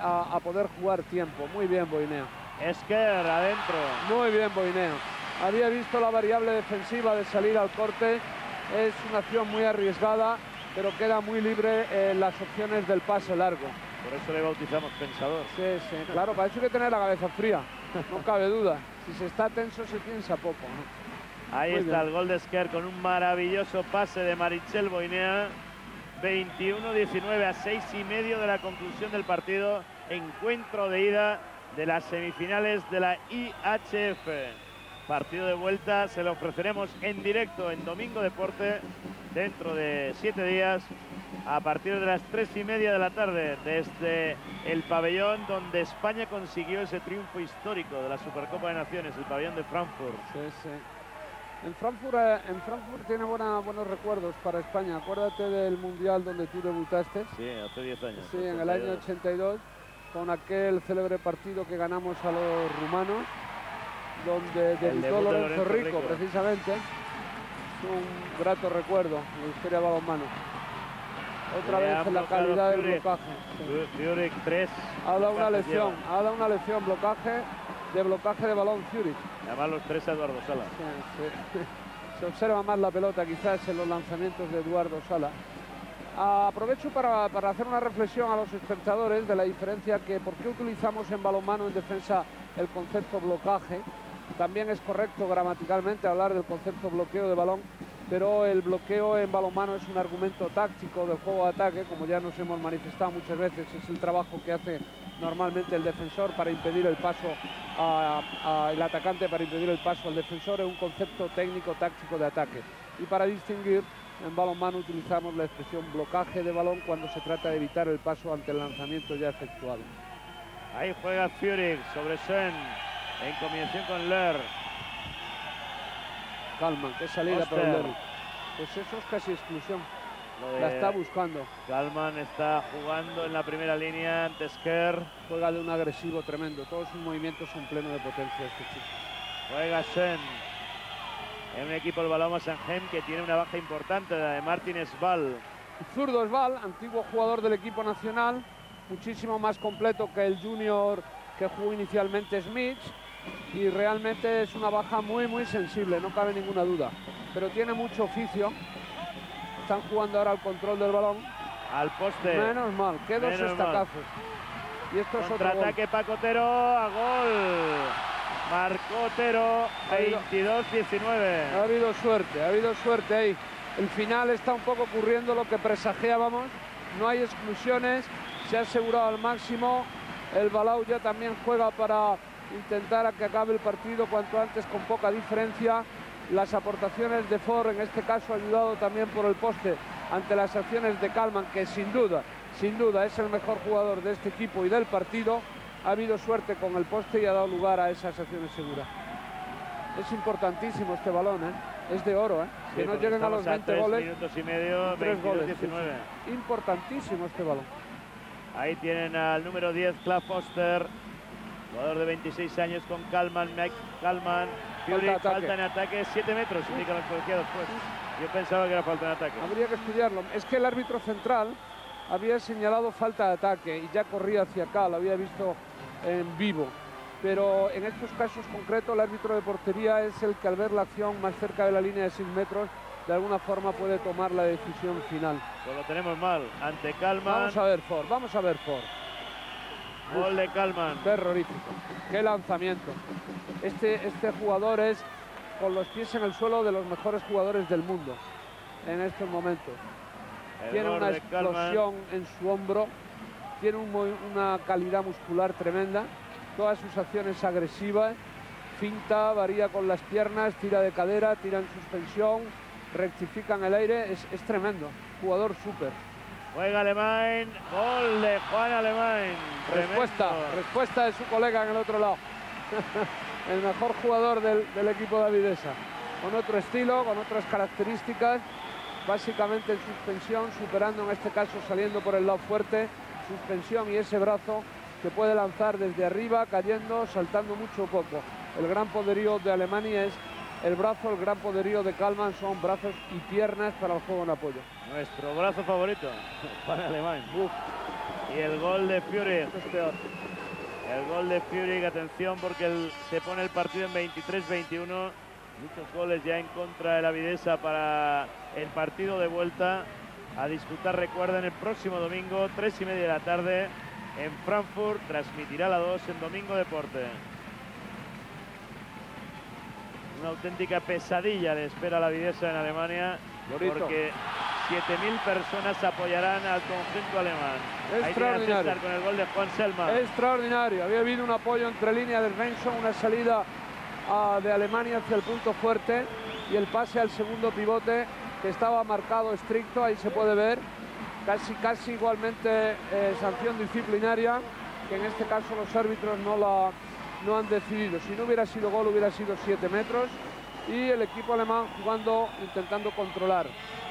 a, poder jugar tiempo. Muy bien, Boineo. Esquer adentro. Muy bien, Boineo. Había visto la variable defensiva de salir al corte. Es una acción muy arriesgada pero queda muy libre en las opciones del pase largo. Por eso le bautizamos pensador. Sí, sí, claro, para eso hay que tener la cabeza fría, no cabe duda. Si se está tenso se piensa poco. Ahí está el gol de Esquer con un maravilloso pase de Marichel Boinea. 21-19 a 6 y medio de la conclusión del partido. Encuentro de ida de las semifinales de la IHF. Partido de vuelta se lo ofreceremos en directo en Domingo Deporte dentro de siete días a partir de las tres y media de la tarde desde el pabellón donde España consiguió ese triunfo histórico de la Supercopa de Naciones, el pabellón de Frankfurt. En Frankfurt, eh, en Frankfurt tiene buenos recuerdos para España. Acuérdate del Mundial donde tú debutaste. Sí, hace 10 años. Sí, en el año 82, con aquel célebre partido que ganamos a los rumanos, donde debutó Lorenzo, Rico, precisamente. Un grato recuerdo en la historia de balonmano. Otra vez en la calidad del blocaje. 3. Ha dado una lección, ha dado una lección, blocaje de blocaje de balón Fury. Además los tres a Eduardo Sala. Se observa más la pelota quizás en los lanzamientos de Eduardo Sala. Aprovecho para, para, hacer una reflexión a los espectadores de la diferencia que por qué utilizamos en balonmano en defensa el concepto blocaje. También es correcto gramaticalmente hablar del concepto bloqueo de balón, pero el bloqueo en balonmano es un argumento táctico del juego de ataque, como ya nos hemos manifestado muchas veces, es el trabajo que hace normalmente el defensor para impedir el paso al atacante, para impedir el paso al defensor, es un concepto técnico táctico de ataque. Y para distinguir, en balonmano utilizamos la expresión blocaje de balón cuando se trata de evitar el paso ante el lanzamiento ya efectuado. Ahí juega Fury sobre Sen en combinación con Ler. Calma, qué salida para Ler. Pues eso es casi exclusión. La está buscando. Kalman está jugando en la primera línea ante Sker. Juega de un agresivo tremendo. Todos sus movimientos son pleno de potencia este chico. Juega Sen. En un equipo del Baloma Sanjem que tiene una baja importante, la de Martín Sval. Zurdo Sval, antiguo jugador del equipo nacional, muchísimo más completo que el junior que jugó inicialmente Smith y realmente es una baja muy muy sensible, no cabe ninguna duda. Pero tiene mucho oficio están jugando ahora al control del balón. Al poste. Menos mal, qué dos estacazos. Y esto es otro ataque Pacotero a gol. Marcó Otero 22-19. Ha habido suerte, ha habido suerte ahí. El final está un poco ocurriendo lo que presagiábamos. No hay exclusiones, se ha asegurado al máximo. El Balau ya también juega para intentar a que acabe el partido cuanto antes con poca diferencia las aportaciones de Ford, en este caso ayudado también por el poste ante las acciones de Kalman, que sin duda, sin duda es el mejor jugador de este equipo y del partido, ha habido suerte con el poste y ha dado lugar a esas acciones seguras. Es importantísimo este balón, ¿eh? es de oro, ¿eh? que no lleguen a los 20 goles. minutos y medio, 19. Importantísimo este balón. Ahí tienen al número 10, Clav Foster, jugador de 26 años con Kalman, Mike Kalman, falta, en ataque 7 metros, indican los colegiados después. Yo pensaba que era falta en ataque. Habría que estudiarlo. Es que el árbitro central había señalado falta de ataque y ya corría hacia acá, lo había visto en vivo. Pero en estos casos concretos el árbitro de portería es el que al ver la acción más cerca de la línea de 6 metros de alguna forma puede tomar la decisión final. Pues lo tenemos mal. Ante Calma. Vamos a ver Ford, vamos a ver Ford. Gol de Calman. Terrorífico. Qué lanzamiento. Este, este jugador es con los pies en el suelo de los mejores jugadores del mundo en estos momentos. tiene una explosión en su hombro, tiene una calidad muscular tremenda, todas sus acciones agresivas, finta, varía con las piernas, tira de cadera, tira en suspensión, rectifica en el aire, es, es tremendo, jugador súper. Juega Alemán, gol de Juan Alemán. Respuesta, respuesta de su colega en el otro lado. el mejor jugador del, equipo de Avidesa. Con otro estilo, con otras características, básicamente en suspensión, superando en este caso saliendo por el lado fuerte, suspensión y ese brazo que puede lanzar desde arriba, cayendo, saltando mucho o poco. El gran poderío de Alemania es el brazo, el gran poderío de Kalman son brazos y piernas para el juego en apoyo. Nuestro brazo favorito para Alemán. Y el gol de Fury. El gol de Fury, atención porque se pone el partido en 23-21. Muchos goles ya en contra de la Videsa para el partido de vuelta. a disfrutar, recuerden, el próximo domingo, tres y media de la tarde, en Frankfurt, transmitirá la 2 en Domingo Deporte. Una auténtica pesadilla le espera a la Videsa en Alemania, porque 7.000 personas apoyarán al conjunto alemán. Extraordinario. con el gol de Juan Selma. Extraordinario. Había habido un apoyo entre línea del Benson, una salida ah, de Alemania hacia el punto fuerte y el pase al segundo pivote que estaba marcado estricto, ahí se puede ver. Casi, casi igualmente eh, sanción disciplinaria, que en este caso los árbitros no, la, no han decidido. Si no hubiera sido gol, hubiera sido 7 metros. Y el equipo alemán jugando, intentando controlar.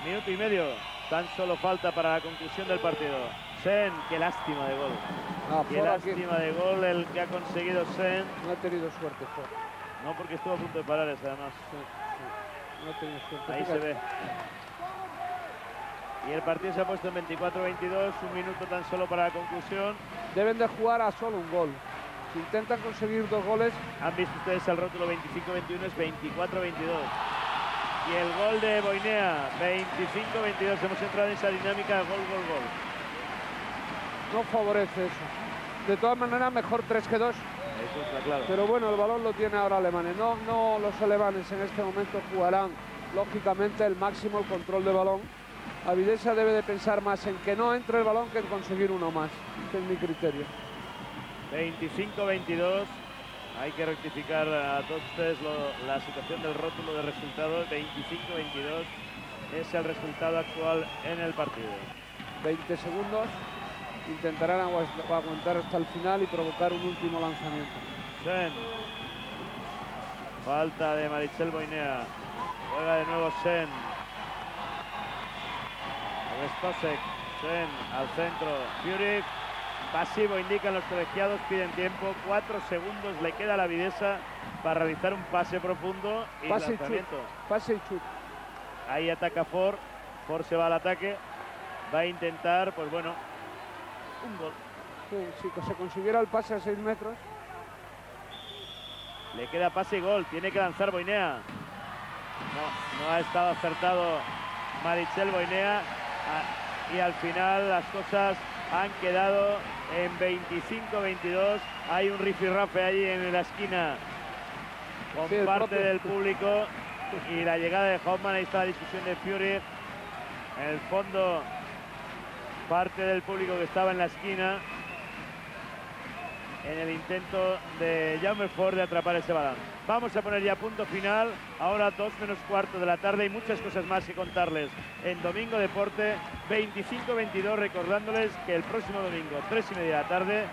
Minuto y medio. Tan solo falta para la conclusión del partido. Sen, qué lástima de gol. Ah, qué lástima de gol el que ha conseguido Sen. No ha tenido suerte, No, porque estuvo a punto de parar ese además. No ha tenido suerte. Ahí se ve. Y el partido se ha puesto en 24-22, un minuto tan solo para la conclusión. Deben de jugar a solo un gol. Si intentan conseguir dos goles... Han visto ustedes el rótulo 25-21, es 24-22. Y el gol de Boinea, 25-22. Hemos entrado en esa dinámica gol, gol, gol. No favorece eso. De todas maneras, mejor 3 que 2. Eso está claro. Pero bueno, el balón lo tiene ahora Alemania. No, no los alemanes en este momento jugarán, lógicamente, el máximo el control de balón Avidesa debe de pensar más en que no entre el balón que en conseguir uno más. Este es mi criterio. 25-22. Hay que rectificar a todos ustedes la situación del rótulo de resultados. 25-22 es el resultado actual en el partido. 20 segundos. Intentarán aguantar hasta el final y provocar un último lanzamiento. Sen. Falta de Marichel Boinea. Juega de nuevo Sen. Spasek, Sen al centro, Fury, pasivo, indican los colegiados, piden tiempo, cuatro segundos le queda a la Videsa para realizar un pase profundo y pase lanzamiento. Y pase y chut. Ahí ataca Ford, Ford se va al ataque, va a intentar, pues bueno, un gol. si se consiguiera el pase a seis metros. Le queda pase y gol, tiene que lanzar Boinea. No, no ha estado acertado Marichel Boinea Ah, y al final las cosas han quedado en 25-22. Hay un rifirrafe ahí en la esquina con parte del público y la llegada de Hoffman. Ahí está la discusión de Fury. En el fondo, parte del público que estaba en la esquina en el intento de Jaume Ford de atrapar ese balón. Vamos a poner ya punto final, ahora dos menos cuarto de la tarde y muchas cosas más que contarles en Domingo Deporte 25-22, recordándoles que el próximo domingo, tres y media de la tarde,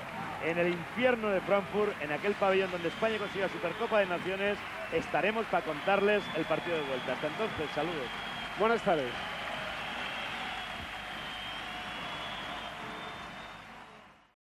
en el infierno de Frankfurt, en aquel pabellón donde España consigue la Supercopa de Naciones, estaremos para contarles el partido de vuelta. Hasta entonces, saludos. Buenas tardes.